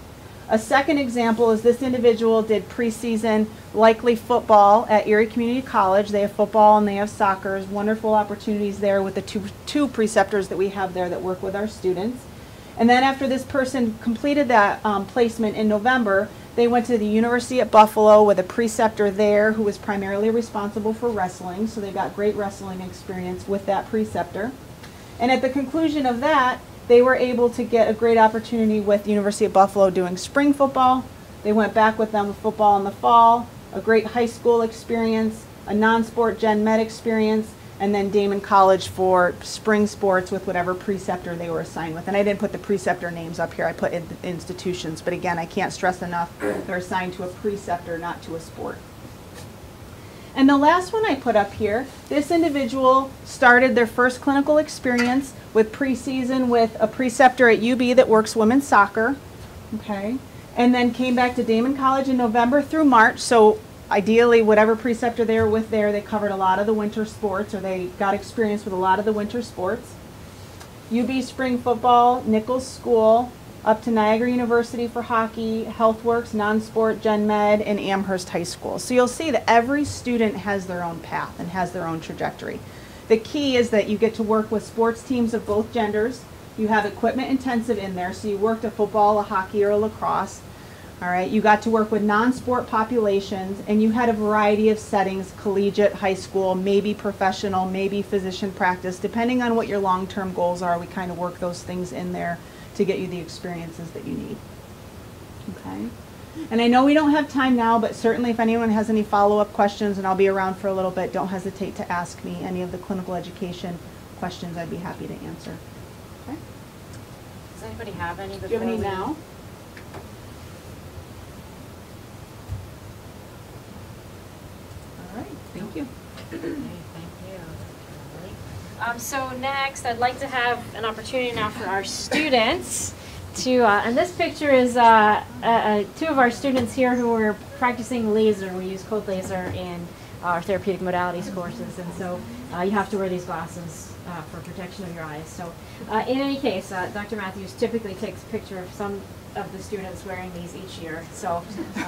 A second example is this individual did preseason, likely football at Erie Community College. They have football and they have soccer. There's wonderful opportunities there with the two, two preceptors that we have there that work with our students. And then after this person completed that um, placement in November, they went to the University at Buffalo with a preceptor there who was primarily responsible for wrestling. So they got great wrestling experience with that preceptor. And at the conclusion of that, they were able to get a great opportunity with University of Buffalo doing spring football. They went back with them with football in the fall, a great high school experience, a non-sport gen med experience, and then Daemen College for spring sports with whatever preceptor they were assigned with. And I didn't put the preceptor names up here, I put in institutions, but again, I can't stress enough, they're assigned to a preceptor, not to a sport. And the last one I put up here, this individual started their first clinical experience with preseason with a preceptor at UB that works women's soccer. Okay. And then came back to Daemen College in November through March. So ideally, whatever preceptor they were with there, they covered a lot of the winter sports or they got experience with a lot of the winter sports. UB spring football, Nichols School, up to Niagara University for hockey, HealthWorks, non-sport, Gen Med, and Amherst High School. So you'll see that every student has their own path and has their own trajectory. The key is that you get to work with sports teams of both genders. You have equipment intensive in there, so you worked a football, a hockey, or a lacrosse. All right, you got to work with non-sport populations, and you had a variety of settings, collegiate, high school, maybe professional, maybe physician practice, depending on what your long-term goals are. We kind of work those things in there to get you the experiences that you need. Okay? And I know we don't have time now, but certainly if anyone has any follow-up questions, and I'll be around for a little bit, don't hesitate to ask me any of the clinical education questions. I'd be happy to answer. Okay? Does anybody have any Do you have any we- now? All right, thank you. Okay, thank you. Um, so next, I'd like to have an opportunity now for our students to, uh, and this picture is uh, uh, uh, two of our students here who are practicing laser. We use cold laser in our therapeutic modalities courses, and so uh, you have to wear these glasses uh, for protection of your eyes. So, in any case, Dr. Matthews typically takes a picture of some of the students wearing these each year. So,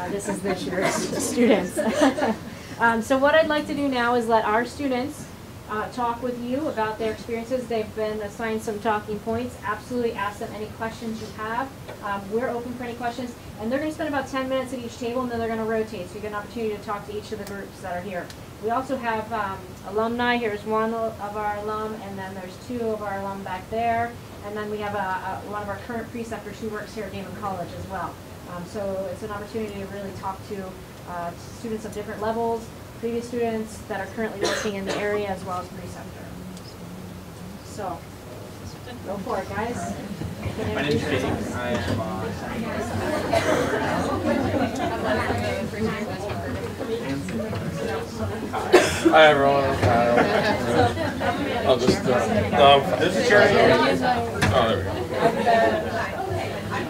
this is this year's <laughs> students. <laughs> um, so, what I'd like to do now is let our students uh, talk with you about their experiences. They've been assigned some talking points. Absolutely ask them any questions you have. Um, we're open for any questions. And they're going to spend about 10 minutes at each table and then they're going to rotate. So you get an opportunity to talk to each of the groups that are here. We also have um, alumni. Here's one of our alum and then there's two of our alum back there. And then we have a, a, one of our current preceptors who works here at Daemen College as well. Um, so it's an opportunity to really talk to uh, students of different levels, previous students that are currently working in the area as well as preceptor. So, go for it, guys. My name is Katie. I am uh, Hi everyone, I'm Kyle. I'll just, uh, um, this is Jerry. Oh, there we go.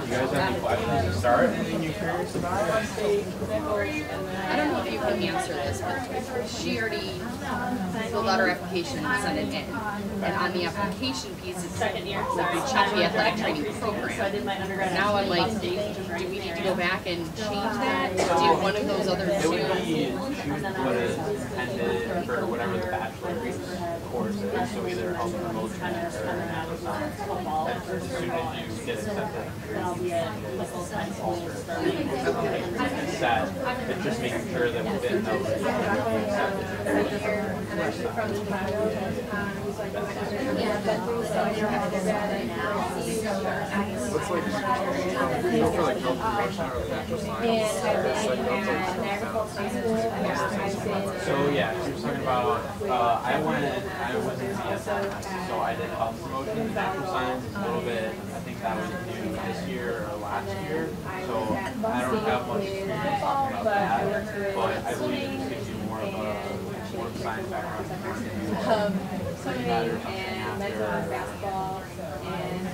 You guys have any questions to start? Anything you're curious about? I don't know if you can answer this, but she already filled out her application and sent it in. And on the application piece, it's second year, check the athletic training program. Now I'm like, do we need to go back and change that? Do one of those other It would two? be choose what is intended for whatever the bachelor's course is, so either health promotion or natural science. As soon as you get accepted. It's set, it's just making sure that within those. You? So yeah, she was talking about, uh, I went, I was in CSN, so I did health promotion and natural science a little bit. I think that was new this year or last year, so I don't have much experience talking about that. But I believe it gives you more of a science background? Um, swimming and mental basketball.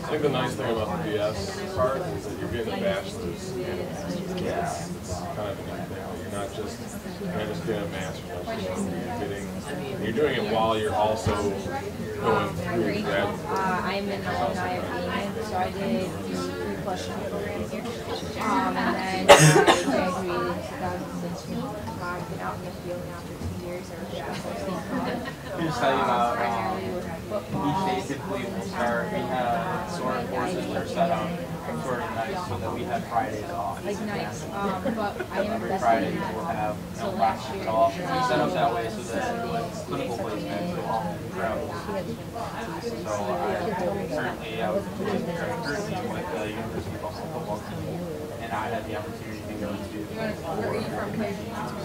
I think the nice thing about the BS part is that you're getting a bachelor's. Yeah. It's kind of a neat thing, you're not just, you're not just getting a master's, you're getting, you're doing it while you're also going through grad. Uh, I'm an alumni of Daemen, so I did the three plus two program here. Um, and then I graduated in 2016. Um, I've been out in the field now for two years. I worked at State College. Can you just tell you about, um, with each day typically will start, we have sort of courses that are set up sort of nice so that we have Fridays off. Like nights, um, <laughs> but I am Every Friday we'll that. have, you So know, last year. off. We set up that way so that Saturday, clinical placement, we'll all travel. So I currently, I was currently with the University of Buffalo football team, and I had the opportunity to go to.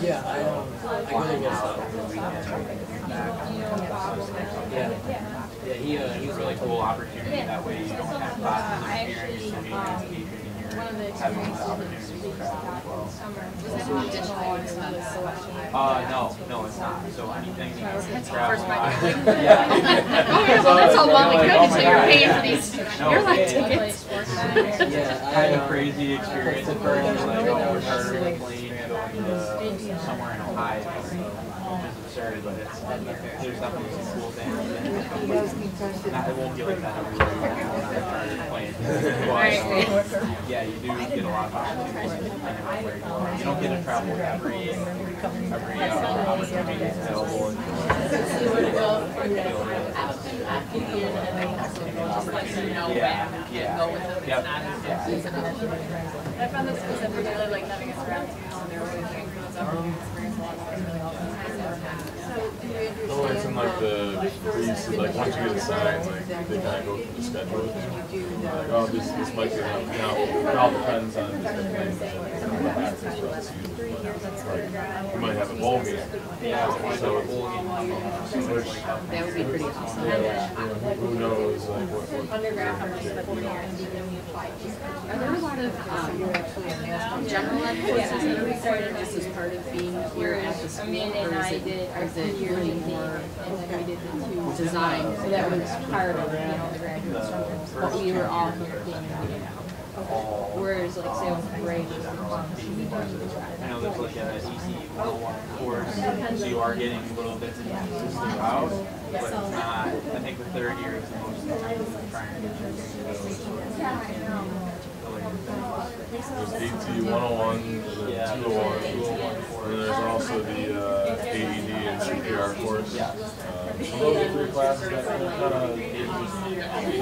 Yeah, I, um, I go there against Now, the weekend, Yeah. Yeah, he, uh, It's a really cool opportunity, that way you don't have classes interfering, you're still getting education, and you're having the opportunity to travel as well. Was that an additional expense? Uh, no, no, it's not, so anything that you can travel. First time I- doing <laughs> Yeah. <laughs> Oh yeah, well that's how long we could until you're paying for these No, airline yeah. tickets. Yeah, I had I, a um, crazy experience at first, like going charter the plane going to somewhere in Ohio. Which is absurd, but it's, there's definitely yeah, you do get a lot of opportunities you don't get to travel every, every, opportunity available. Yeah, yeah. Yep, yeah. I found this specifically really like having a lot of things really all the time. No, it's in like the, to, like, once you get assigned, like, they kind of go through the schedule. Like, oh, this, this might be enough. Now, it all depends on things. You might have a bowl game. That would be pretty awesome. who knows. Are there a lot of um, general ed courses that are required just as part of being here at the school? Or I is it, our is it really more we designed? So that was part of, you know, the graduate but we were all here being meeting. Whereas like say with grade was the one. I know there's like a EC 101 course, so you are getting a little bits and pieces throughout, but it's not, I think the third year is the most trying to get you There's AT 101, there's Yeah. a 201, and there's also the uh, AED and CPR course. Yeah. Uh, so those are three classes that kind of large.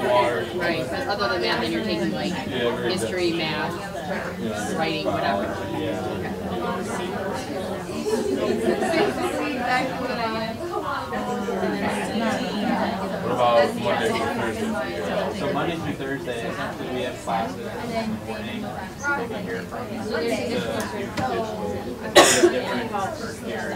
Right, but other than that, then you're taking like Yeah, very history, math, Yeah. writing, whatever. Yeah. What about Monday through Thursday? So Monday through Thursday, essentially we have classes in the morning, we'll be here from the different first year,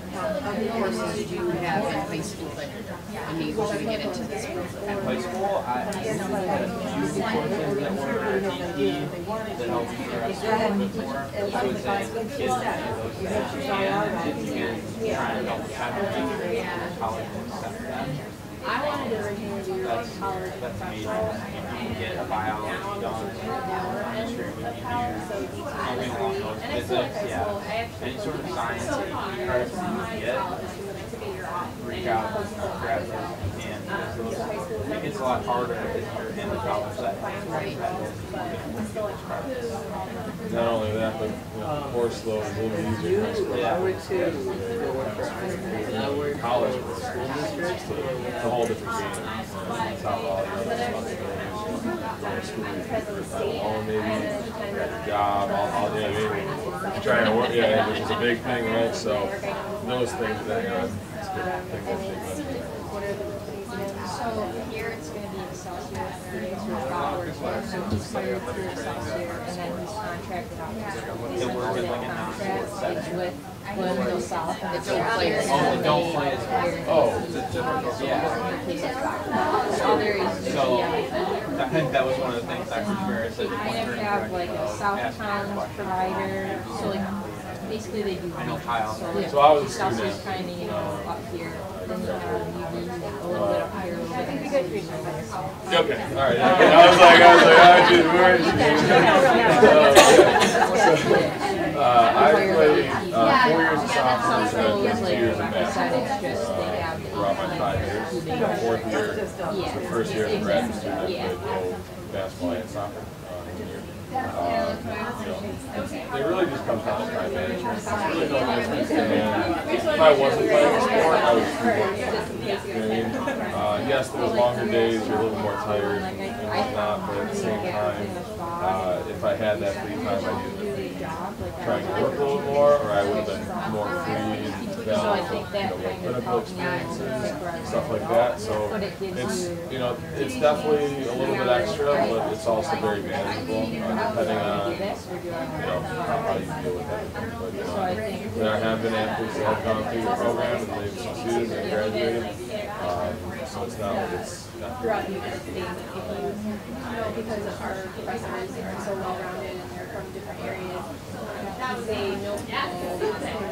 um, courses did you have in high school that enabled you to get into this program? In high school, I had a few courses that were DP that helped me progress a little bit more. I would say get those that you can, if you can try and double check them, college will accept them. I wanted to originally do like That's, college that's amazing. You can get a biology done, chemistry would be huge, something along those, physics, yeah. Any sort of science that you can try to get, reach out, grab those if you can, because those, it gets a lot harder if you're in the college setting. Not only that, but know, course load is a little easier in high school. Yeah. I went to, I worked for Iron, I worked College, it's school district. a whole different game. Going to school, all maybe, grab a job, all, all, you know what I mean? Trying to work, yeah, which is a big thing, right? So, those things that are. it's good. So here it's gonna be Excelsior, Fridays with Robert, so he's hired through Excelsior, and then he's contracted out. They work with like a Contract non-sport is setting. with Glenville South. It's all players. Oh, the don't play is. Oh, Yeah. So there is. So, I think that was one of the things Dr. Rivera said. I have like a South Towns provider, so like, basically they do. I know Kyle. So So I was a Excelsior's kind of, you know, up here, then you have UB, a little bit up here, a little bit. Okay, all right. I was like, I was like, I did, where is he? Uh, I played, uh, four years of sophomore, and two years of math. Throughout my five years. The fourth year, the first year a graduate student, I played both basketball and soccer. uh, know, It really just comes down to time management. There's really no if I wasn't playing a sport, I would be working. Uh, yes, there was longer days, you're a little more tired and whatnot, but at the same time, uh, if I had that free time, I needed to try to work a little more, or I would have been more free and balanced with, you know, with clinical experiences, stuff like that. So it's, you know, it's definitely a little bit extra, but it's also very manageable, uh, depending on, you know, how you deal with everything. But, you know, there have been athletes that have gone through the program and they've succeeded and graduated. Um, so it's not like it's, not throughout the United States, if you, know, because our professors are so well-rounded and they're from different areas, they know people,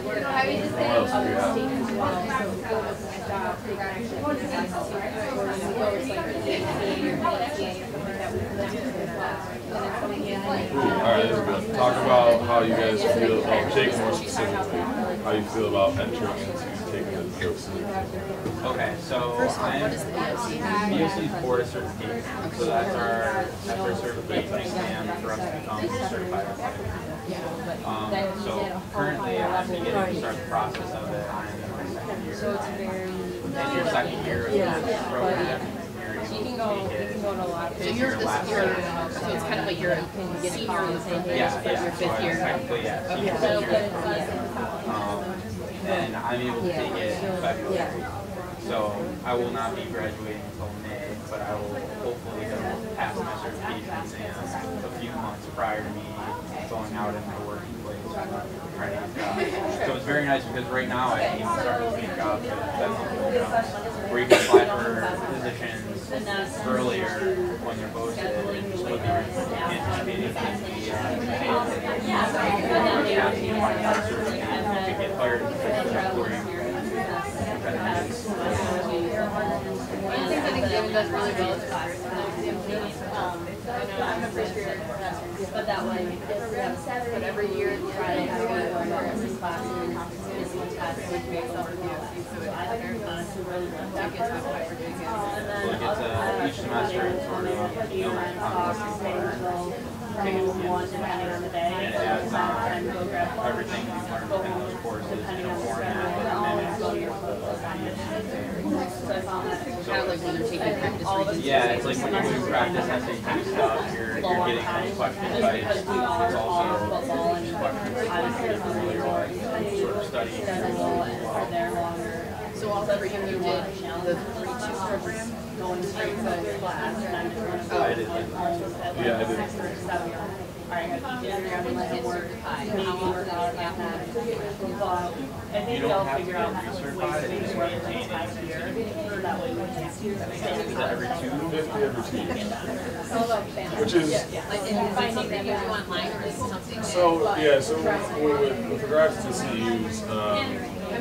work What else do we other have? states as well, so if you go to my job, they can actually put it on or when you go, it's like the day or the NCAA or something that we presented as well. And then coming in, All right, this is good. Talk about how you guys feel, well, Jake more specifically, how you feel about entering into taking the BOC. Okay, so I'm. BOC Board Certification, so that's our, that's our certification exam for us to become certified. Um, so currently, I'm beginning to start the process of it, I'm in my second year. So it's very, In your second year of the program, you're you can go, you can go to a lot of So you're, this, you're, so it's kind of like you're a senior in the program, Yeah, but yeah, your so fifth I'm year. technically, yeah, senior So, fifth year. Um, and I'm able to take it in February. So I will not be graduating until May, but I will hopefully have passed my certification exam a few months prior to me going out in my working place trying to. So it's very nice because right now I can start looking at jobs that jobs where you can apply for positions earlier when they're posted and just look at uh, things I think David does really well. Um, I'm a first year but that way, uh, but every year try to have a every class and this one class which makes up review. So I think it's really that gets my for doing it. And then to each semester and sort of build upon this one depending on the day. and it adds on everything you learned in those courses in a format Kind of like when they're taking practice readings. Yeah, it's like when you're doing practice SAT stuff, you're, you're getting those questions by students. It's also these questions that you're sort of studying. So all for you, you did the three two program, going straight to class. And I did. Yeah, I did. Get certified. How long does that happen? You don't have to get recertified, it's just maintaining. Is that every two? Fifty every two years. Which is, Like, and is it something you do online or is something? so, yeah, so with, with regards to CUs, um,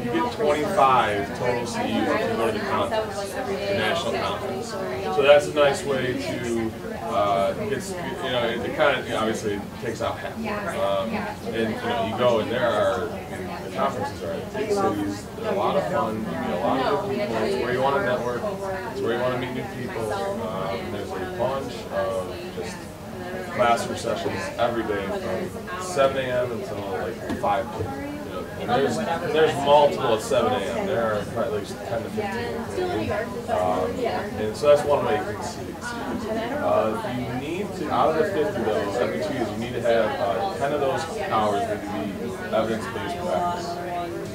you get twenty-five total CUs if you go to the conference, the national conference. So that's a nice way to, uh, get, you know, it kind of, obviously takes out half. Um, and, you know, you go and there are, the conferences are in big cities, they're a lot of fun, you meet a lot of people, it's where you want to network, it's where you want to meet new people. Um, there's a bunch of just classroom sessions every day from seven AM until like five PM. You know, And there's, there's multiple at seven AM, there are probably at least ten to fifteen. Um, and so that's one way you can see, it. Uh, you need to, out of the fifty though, every two years, you need to have, uh, ten of those hours need to be evidence-based practice.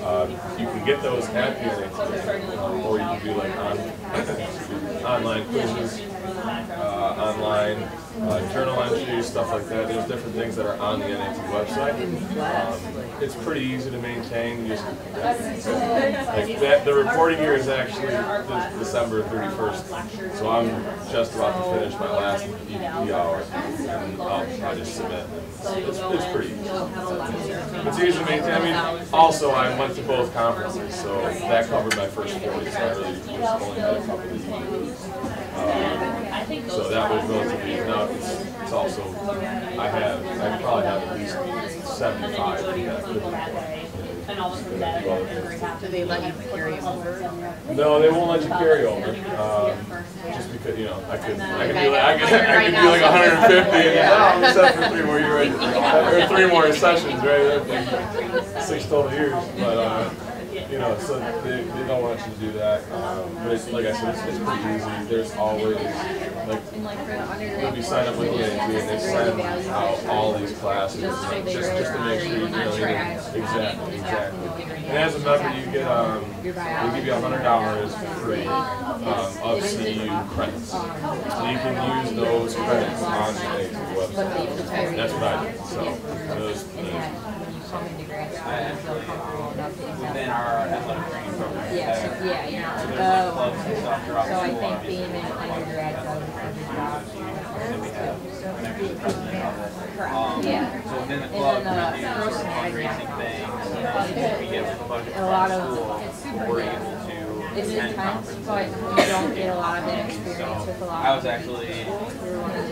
Uh, you can get those at the NATA, or you can do like on, <coughs> online quizzes, uh, online uh, journal entries, stuff like that. There's different things that are on the NAT website. Um, it's pretty easy to maintain. Just like that. The reporting year is actually December 31st, so I'm just about to finish my last EP hour, and I'll, I just submit. It's, it's pretty easy. It's easy to maintain. I mean, also I went to both conferences, so that covered my first 40. So I really was only had a couple of units. Um, so that was relatively easy. Now it's, it's also I have I probably have at least 75 that I could Do they let you carry over? No, they won't let you carry over. Um, just because, you know, I could, I could be like, I could, I could be like 150 and oh, I'm set for three more years, <laughs> or three more sessions, right? That'd six total years. But, uh, you know, so they, they don't want you to do that. Um, but it's, like I said, it's, it's pretty easy. There's always, like, when you sign up with the and they send out all these classes, just, just to make sure you know, exactly, exactly. And as a member, you get, um, they give you a hundred dollars free, um, of CEU credits. So you can use those credits on the website. That's what I did, so, those Within our athletic training program. Yeah, so, yeah, yeah. So there's like clubs and stuff throughout So I think being an undergrad does a good job. Then we have an extra president of it. Um, Yeah. So within the And club, then, we do uh, fundraising things, and then we get a budget A from lot of- school, we're able to It's intense, but you don't get a lot of that So experience with a lot I was actually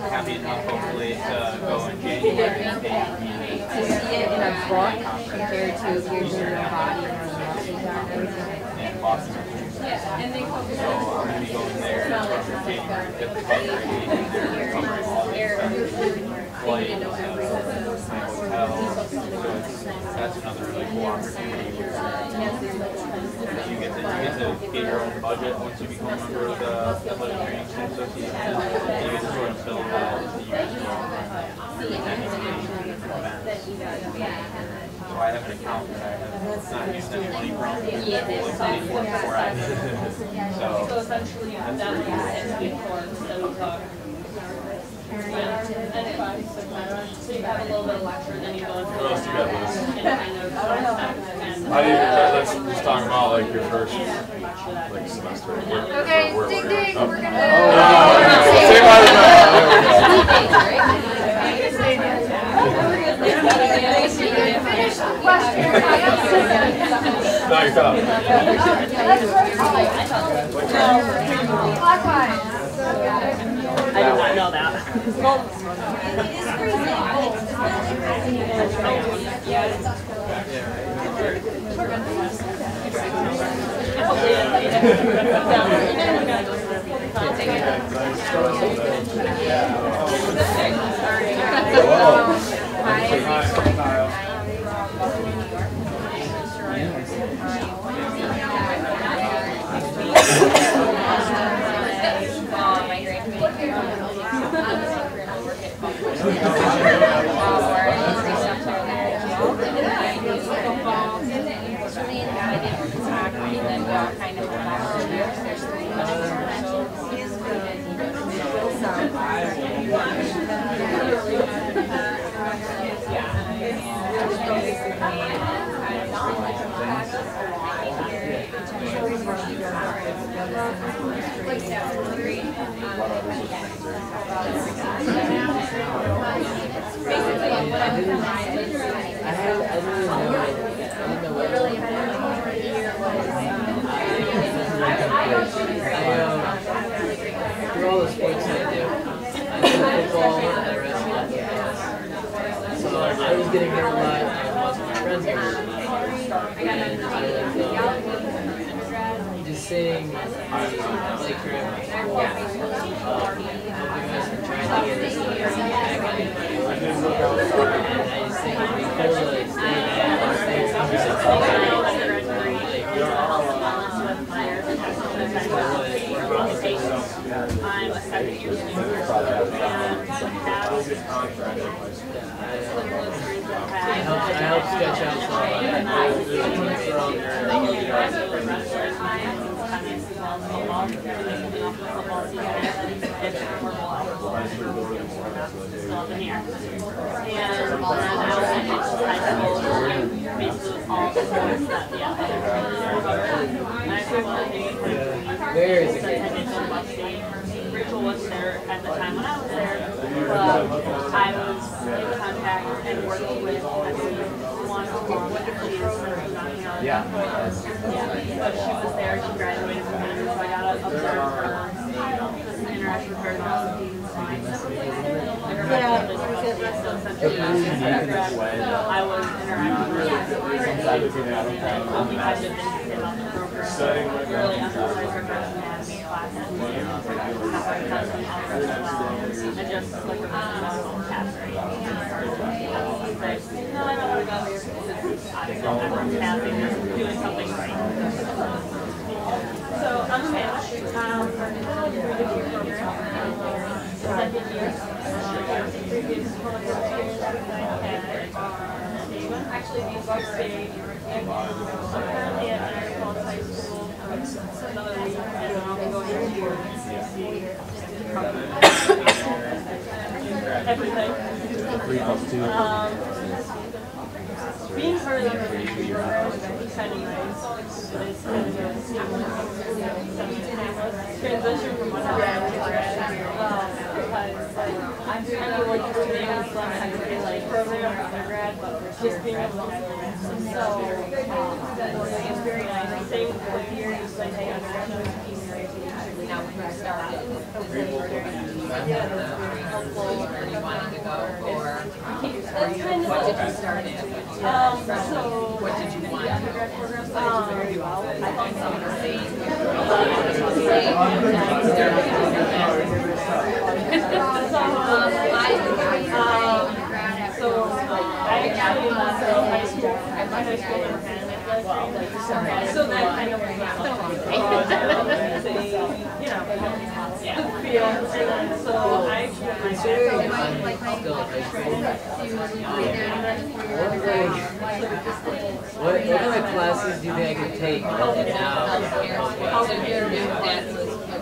happy enough hopefully to go in January and To see it in a book compared to here's your body and are and everything. in Boston, Massachusetts. So I'm gonna be going there from January fifth. to February eighth, and they're covering all the my hotel. So it's, that's another really cool opportunity where you get to, you get to get your own budget once you become a member of the Athletic Training Association. And you get to sort of build that as the years go on. Attending different events. So I have an account that I have not used any money from. Before I did. So. essentially, that's pretty cool. So you have a little bit of lecture, then you go into. What else you got, Liz? And kind of. How do you, let's just talk about like your first, like semester. Where- Okay, where- ding ding, oh. we're Oh, gonna. no, no, no. Say bye to that. There we go. No, you're fine. I did not know that. I had, I didn't even know, I didn't <laughs> <laughs> know what. I, um, through all the sports I do, I do football and I wrestle. So I was getting hurt a lot, lots of my friends got just sitting in the playground at my school, helping us and trying to get this thing back in my life. And I just think it'd be cool to like stay there, stay conversation. I'm a second year. Probably have, I, um, I helped sketch out some. uh, There's a team from there. They give you guys There is a. Rachel was there at the time when I was there, but I was in contact and working with one of the Yeah. Yeah, but she was there, she graduated from there, so I got to observe her, interact with her, and also be Yeah. I was interacting with her. We had to visit about the program, really emphasize her anatomy and and a. So I'm. Um, program. Second year. Uh, previous uh, actually these two state. Currently at Niagara Falls High School. Um, it's another week, and I'll be going to everything. Three plus two. Um, being part of the program is kind of nice. It's kind of a transition from undergrad to grad. Um, because like, I'm doing the like doing some technically like program or undergrad, but just being able to so um, it's very nice. Same with here, just like hey, undergrad Now, when you started, yeah, it was very helpful, or you wanted to go, or That's kind of what did you start in? Um, so What did you want? undergrad programs I do very well. I find some of the same. So So that kind of you know, yeah, feel. So I. What what, kind of classes do you think I could take?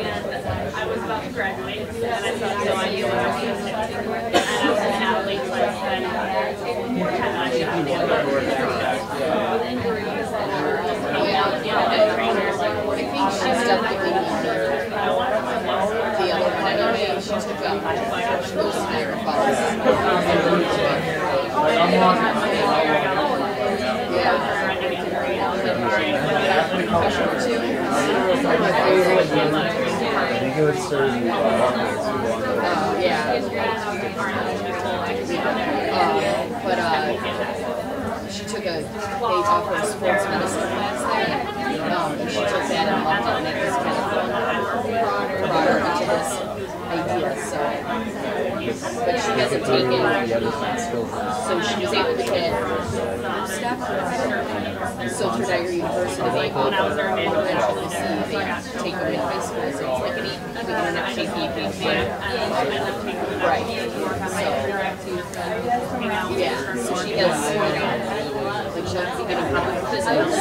and I was about to graduate, and I thought, no idea what I was going to do. And I was in athlete class, and kind of, I should have been with injuries and, you know, and trainers, like, I think she's definitely one I wanted to find out. the other one. Anyway, she took up, she goes um, to Niagara Uh, yeah. Uh, but uh, she took a page off her sports medicine class there. Um, and she took that and loved it, and it was kind of brought her into this idea. So, but she hasn't taken. So she was able to get Silver Dagger University. When I was there, eventually see they take them in high school. So it's like an we can end up taking it Right. So, yeah, so she has, you know, like she'll be getting public business.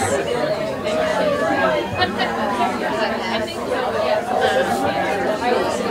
<laughs>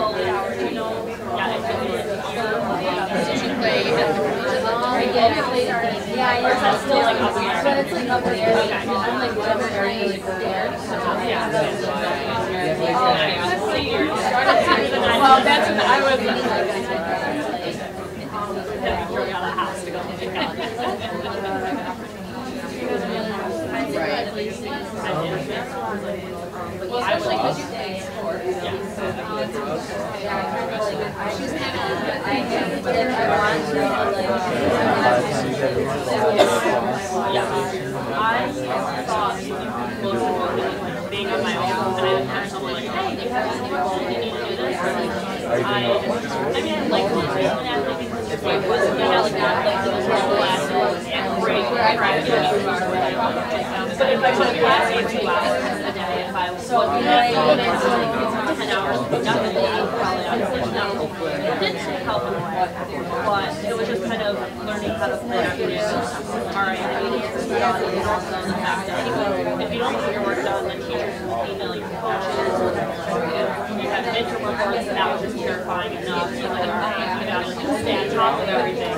Well, that's what I was. On my own, and I didn't have someone like, hey, do you have any people you need to do this? I, mean, like, I was thinking, it's like, wasn't, you know, like, not like those whole classes and break where I tried to do But if I class a day, if I was looking at it, ten hours, nothing, I would probably not switch now. It did help but it was just kind of learning how to if you don't get your work done. You have midterm that was just terrifying enough. You you top of everything. I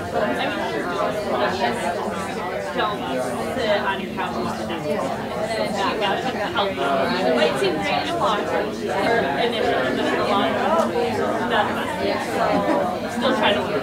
mean, don't sit on your couch and watch Netflix. That got to help you. Might seem great in the long <laughs> term, or initially, but in the long run, not the best. So, still trying to learn.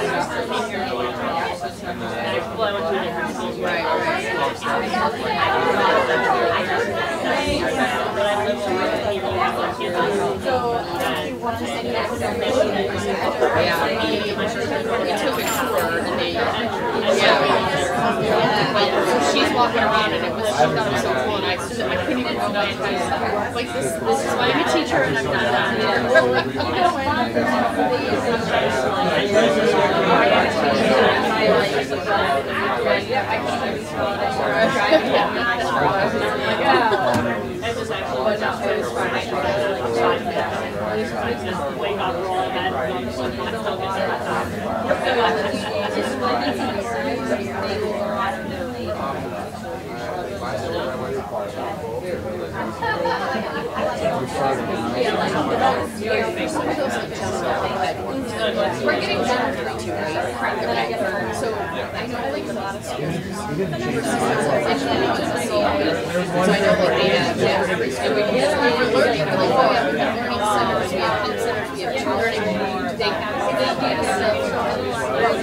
Yeah, we, we took a tour and they, yeah. But she's walking around and it was, she thought it was so cool and I I couldn't even go down like this this is why I'm a teacher and I'm not down oh, It was actually was out there Friday. I just wake up, roll We're getting done three two, right? So I know like a lot of students. So I know that they have, every school. We're learning, like, we have learning centers, we have ed centers, we have learning, they have,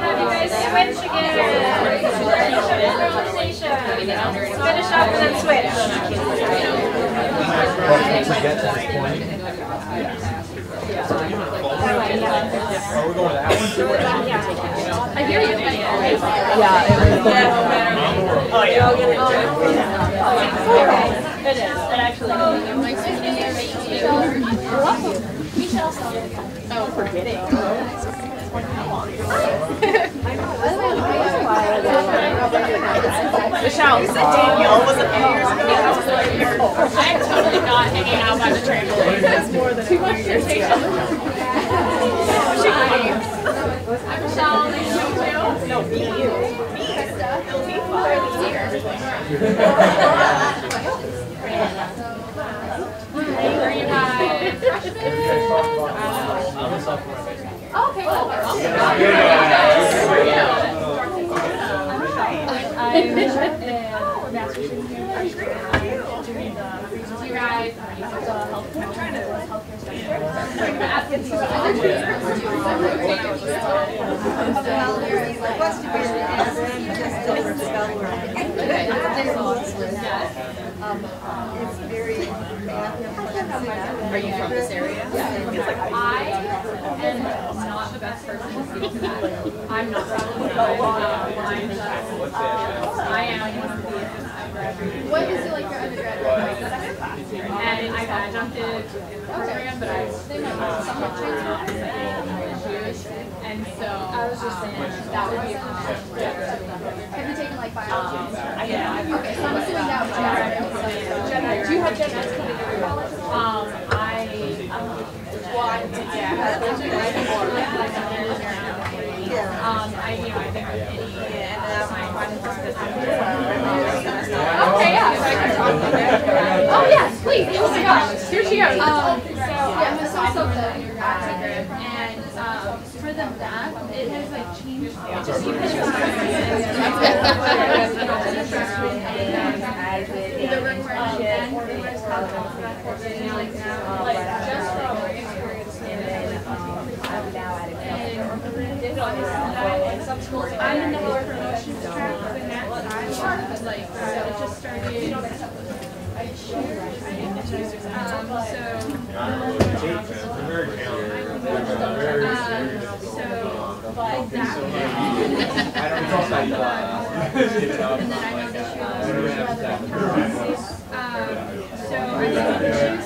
have you guys switch again. Finish up and then switch. to get to this point. Are we going to that one? I hear you. Yeah, it Oh, yeah. It is, it actually. Oh, forgetting. Michelle, Danielle was a few years ago. I'm totally not hanging out by the trampoline. That's more than too much to. I'm Michelle, nice to meet you. No, me, you. Me. It'll be Are you my freshman? I'm a sophomore. Okay, cool. I'm in master's in human doing the you guys I'm trying to healthcare sector. Asking Are you from this area? I am not the best person to speak to that. I'm not probably not. I'm just, I am one of the. What is it like your undergraduate? And I've adjuncted program, but I was somewhat Jewish. And so. I was just saying, that would be a conflict. Have you taken like biology? Um, yeah. Okay, so I'm assuming that was. Do you have genetics coming out of college? Um, I, um, well, I, yeah. Um, I, you know, I think with any, uh, my Okay, yeah, so I can talk to them. Oh, yes, please, oh my gosh, here she goes. Um, so, Yeah, Miss also the and, um, for the math, it has like changed. the room where I'm in. Like now, like just from experience and I'm in the lower promotions track for the next side, but like, uh, it just started. Um, so. Um, so, but that. And then I know this year. Um, so I think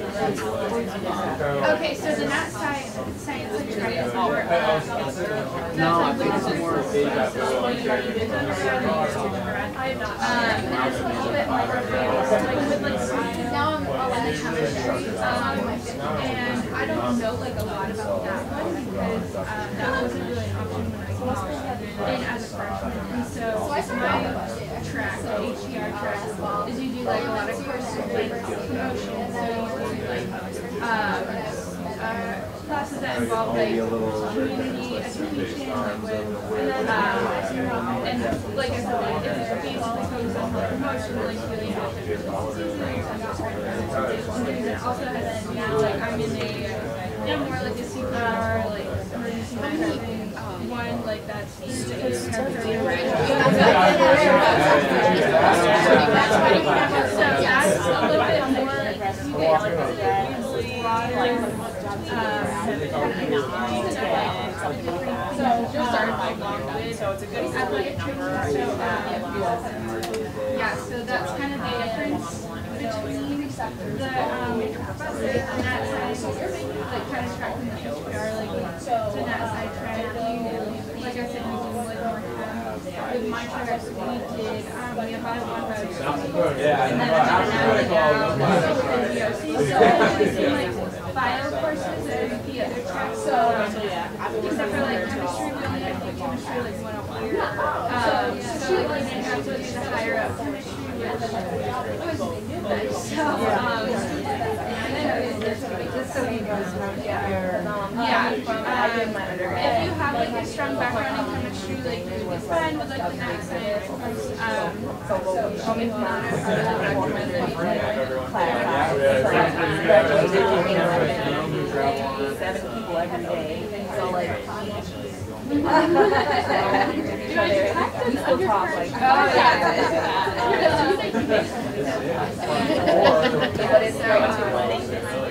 Okay, so the nat science, science like track is more, uh, No, I think it's more of a I have not. Um, it's a little bit more advanced, like with Now I'm eleven chemistry. um, and I don't know like a lot about that one because, uh, that wasn't really an option when I came in as a freshman. And so my track, the HDR track, is you do like a lot of courses like promotion, so you do like, um, uh, classes that involve like community education, like with, um, and like I said, like focused on like really help different programs. And then also has now like I'm in a, you know, more like a CPR, like emergency one like that's So that's a little bit more, like, so just started long so it's a good athletic training, yeah, so that's kind of the difference between the, um, the net side, like kind of the HPR, like, the net side track, like I said, you can like more. With my tracks, we did, um, we one, And then so in VOC, so it's like bio courses and the other so, um, except for like chemistry, only have like chemistry like one up here. Um, so like didn't have to do the higher up chemistry so, um, Just so he knows, yeah. yeah, um, if you have like a strong background in chemistry, like you would be fine with like the nat science course, um, so if not, I would recommend that you like, Seven people every day. So like. we still talk like. Oh But it's great He's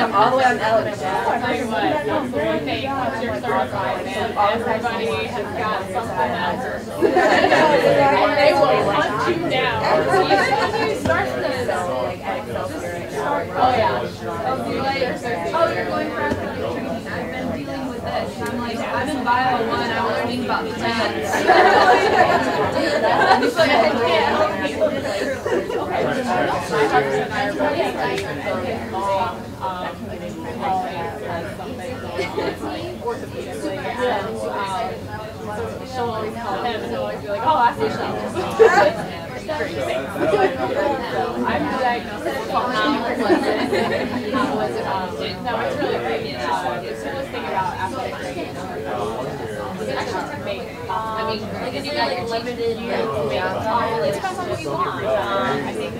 I'm all the way on elevator. Tell you what, one more thing, once you're certified, man, everybody has got something else. <laughs> <laughs> They will hunt you down. Even if you start this. Oh, yeah. Oh, you're like, oh, you're going for application. I've been dealing with this. And I'm like, I'm in bio one, I'm learning about the plants. It's like, I can't help you. My husband and I are really his mom, um, has something orthopedically, and, um, so she'll always call him, and he'll always be like, oh, I see something. I'm diagnosed with spinal How was it? Um, no, it's really great. I mean, like if you got limited, um, it depends on what you want. I think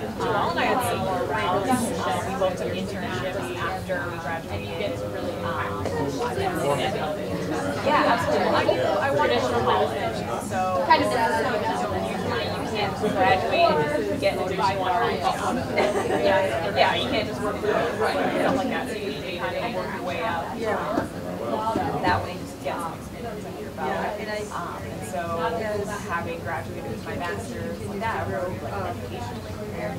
internships after to yeah, absolutely. I, traditional medicine, so kind of you can't just graduate and get Yeah, yeah, you can't just work for stuff like that. So you to kind of work your way up. Yeah. That way, you just get some experience under your belt. Um, and so having graduated with my master's, like that, I wrote like an education career.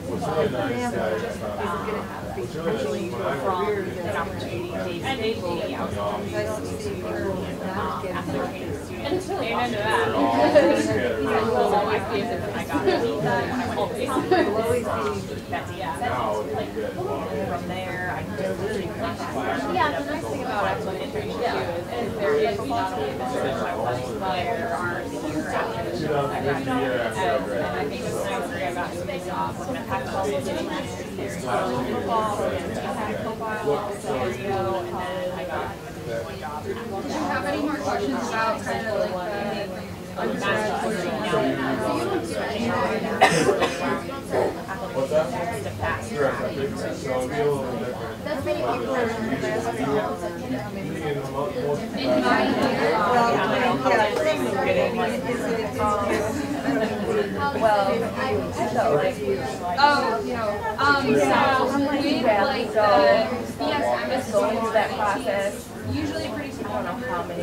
Potentially from an opportunity day to day to um, after training students. And it's really that. So <laughs> I see I got <laughs> it. To That's yeah. From there, I did really Yeah, the nice thing about actually internship too is, is there is not only the service I was, but there are the year after the show. And and I think it's nice that I got to off when I had to go getting my football, and I had a profile, you go, and then I got one job. Do you have any more questions about kind of like the undergrad? So you don't do any What's that? Correct, I think so. So it'll be a little different. That's many people are in the class now. Meeting in the mo- most of the In my time. year, well, well, so like, Oh, you know, um, so we like the BSMS go into that process. usually pretty I small don't know how many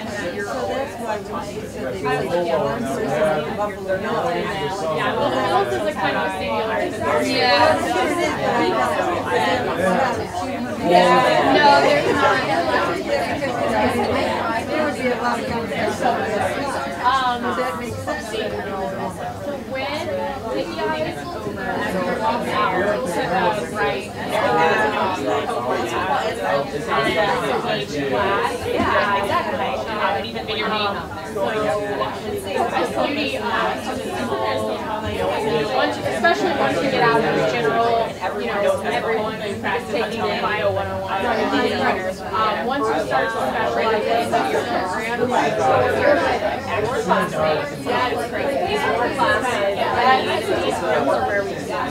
that's why when she said they I were was like, like, one yeah, person in Buffalo, no, and then- Yeah, well, the health is a kind of singular. it's a very- Yeah. Yeah. No, there's not. There would be a lot of. Um, Does that make sense? So when PPI is yeah, exactly. And even put your name out there. So you beauty, especially once you get out of the general, you know, everyone is taking bio 101. Um, once you start to specialize in your program, like, so you're like, your classmates, yeah, it's crazy. These are classes, are where we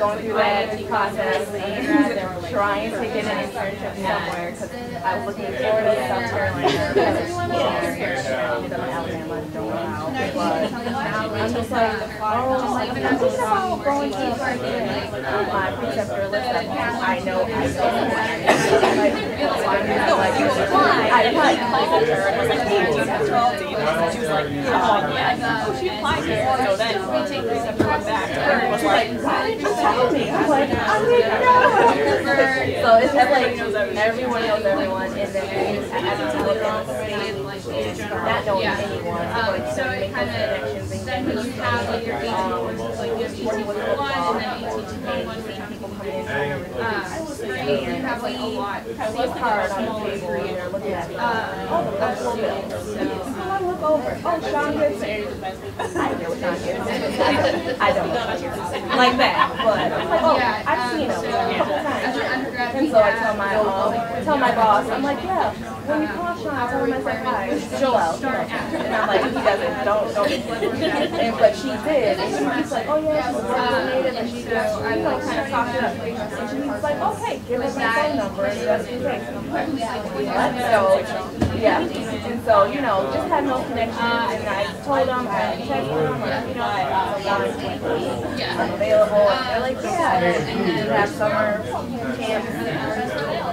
going through that process and trying to get an internship somewhere because I was looking at Florida, South Carolina, ended up in Alabama, don't know how, I'm oh, just like, oh, I'm thinking about going to my preceptor list I know I don't want. Like, so I'm just like, I applied. She was like, oh, yeah, oh, she applied. So then we take preceptor back to was like, why did you tell me? I'm like, I didn't know. So it's just like everyone knows everyone, and then you just have to look at state, not knowing anyone, but So it kind of, then you have like your um, AT, like you have AT one and then AT two point one, which people come in. Um, so you have like a lot. Kind of hard on the table, and they're looking at me. Uh, Oh, that's so I look over. Oh, Sean Gibson. I know Sean Gibson. I don't know like that, but like, oh, I've seen him a couple times. And so I tell my um, tell my boss, I'm like, yeah, when you call Sean, I tell him I said hi. Joel. And I'm like, he doesn't, don't, don't. And but she did, and she like, oh yeah, she's a native, and she just, you know, kind of talked it up. And she was like, okay, give her my phone number and that's the thing. Like, what? So, yeah, and so you know, just had no connections, and I told them, I texted them, like, you know, I'm I'm available, and they're like, yeah, you have summer camps.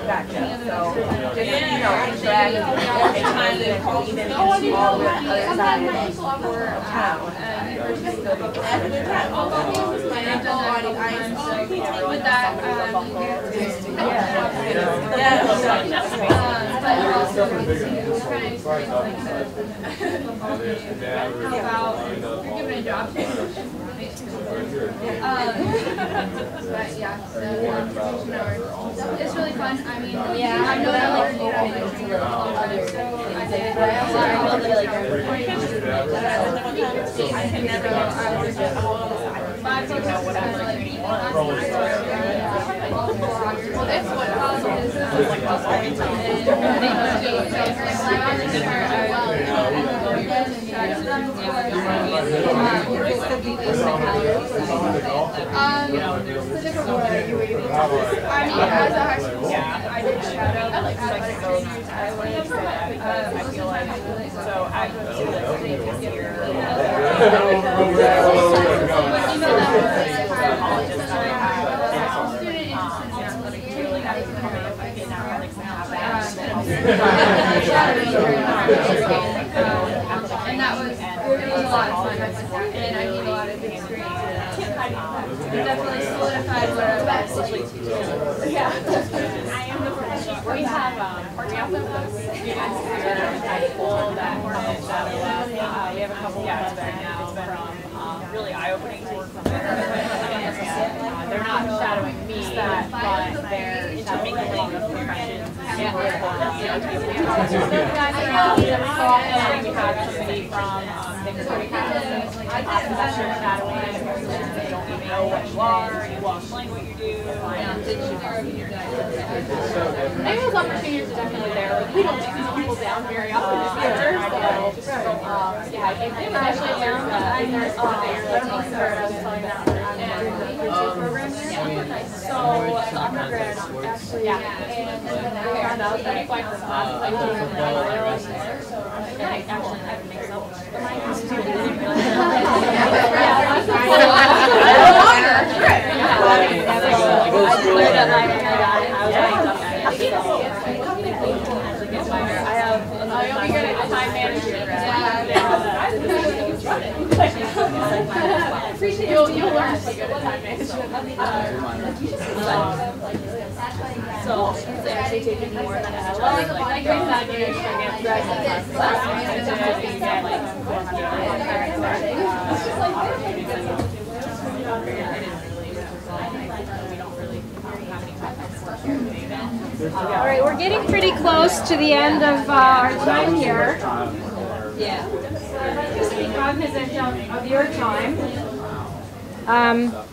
Gotcha. So just you know, interact and even all the other side of town. With that, um, about you're giving a job Um, but yeah, so um, it's really fun. I mean, yeah, I know that like like other so I did. I really like I can never. I was just five times whatever. Like well, that's what college is. It's like Um. I I. I I feel like, so I go same year. Colleges, I have a student interested in like really having to come in if I get out like now And that was, a lot of fun, and I gained a lot of experience. It definitely solidified what I. Yeah. I am the. We have, we have us. We have a couple of ones right now from, really eye-opening to work there. They're not shadowing me, but they're intermingling with professions. And we're, uh, you know, we have those guys around, and we have somebody from, Victoria Campus. I have professional shadowing, and they don't you those opportunities definitely there. We don't take these people down very often yeah, I think especially there's, uh, there's, uh, learning curve, I was telling that, and the program here. So, the undergrad, actually, yeah, and we found out that quite a lot, like, there was there, so, yeah, actually, I would make so. You'll, you'll learn to be good at time management. So, it's actually taking more than a well, like, like, you're not get through class. You get like four All right, we're getting pretty close to the end of uh, our time here. Yeah. Just be cognizant of, of your time. Um,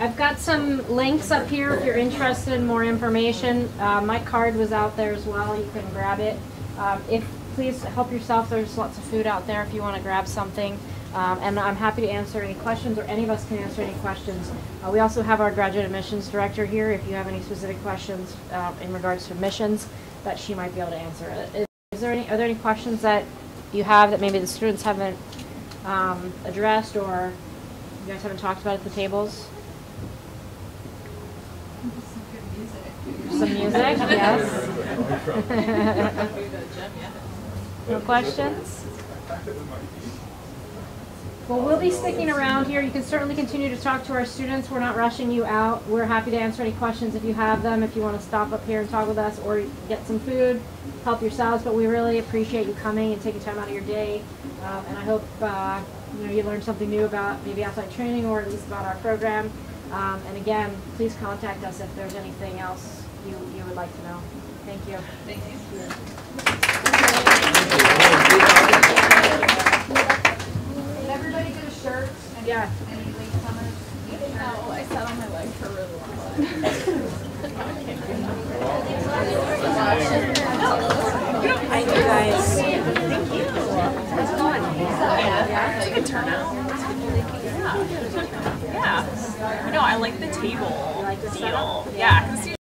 I've got some links up here if you're interested in more information. Uh, my card was out there as well. You can grab it. Um, if please help yourself. There's lots of food out there if you want to grab something. Um, and I'm happy to answer any questions, or any of us can answer any questions. Uh, we also have our graduate admissions director here. If you have any specific questions uh, in regards to admissions, that she might be able to answer. Is, is there any? Are there any questions that you have that maybe the students haven't um, addressed, or you guys haven't talked about at the tables? Some music, yes. <laughs> no questions? Well, we'll be sticking around here. You can certainly continue to talk to our students. We're not rushing you out. We're happy to answer any questions if you have them, if you want to stop up here and talk with us or get some food, help yourselves. But we really appreciate you coming and taking time out of your day. Um, and I hope uh, you know you learned something new about maybe outside training or at least about our program. Um, and again, please contact us if there's anything else you, you would like to know. Thank you. Thank you. Did everybody get a shirt? Any- Yeah. Any latecomers? No, I sat on my leg for a really long Thank <laughs> you guys. Thank you. How's it going? Yeah, it's a good turnout. Yeah. Yeah. No, I like the table deal. Yeah, because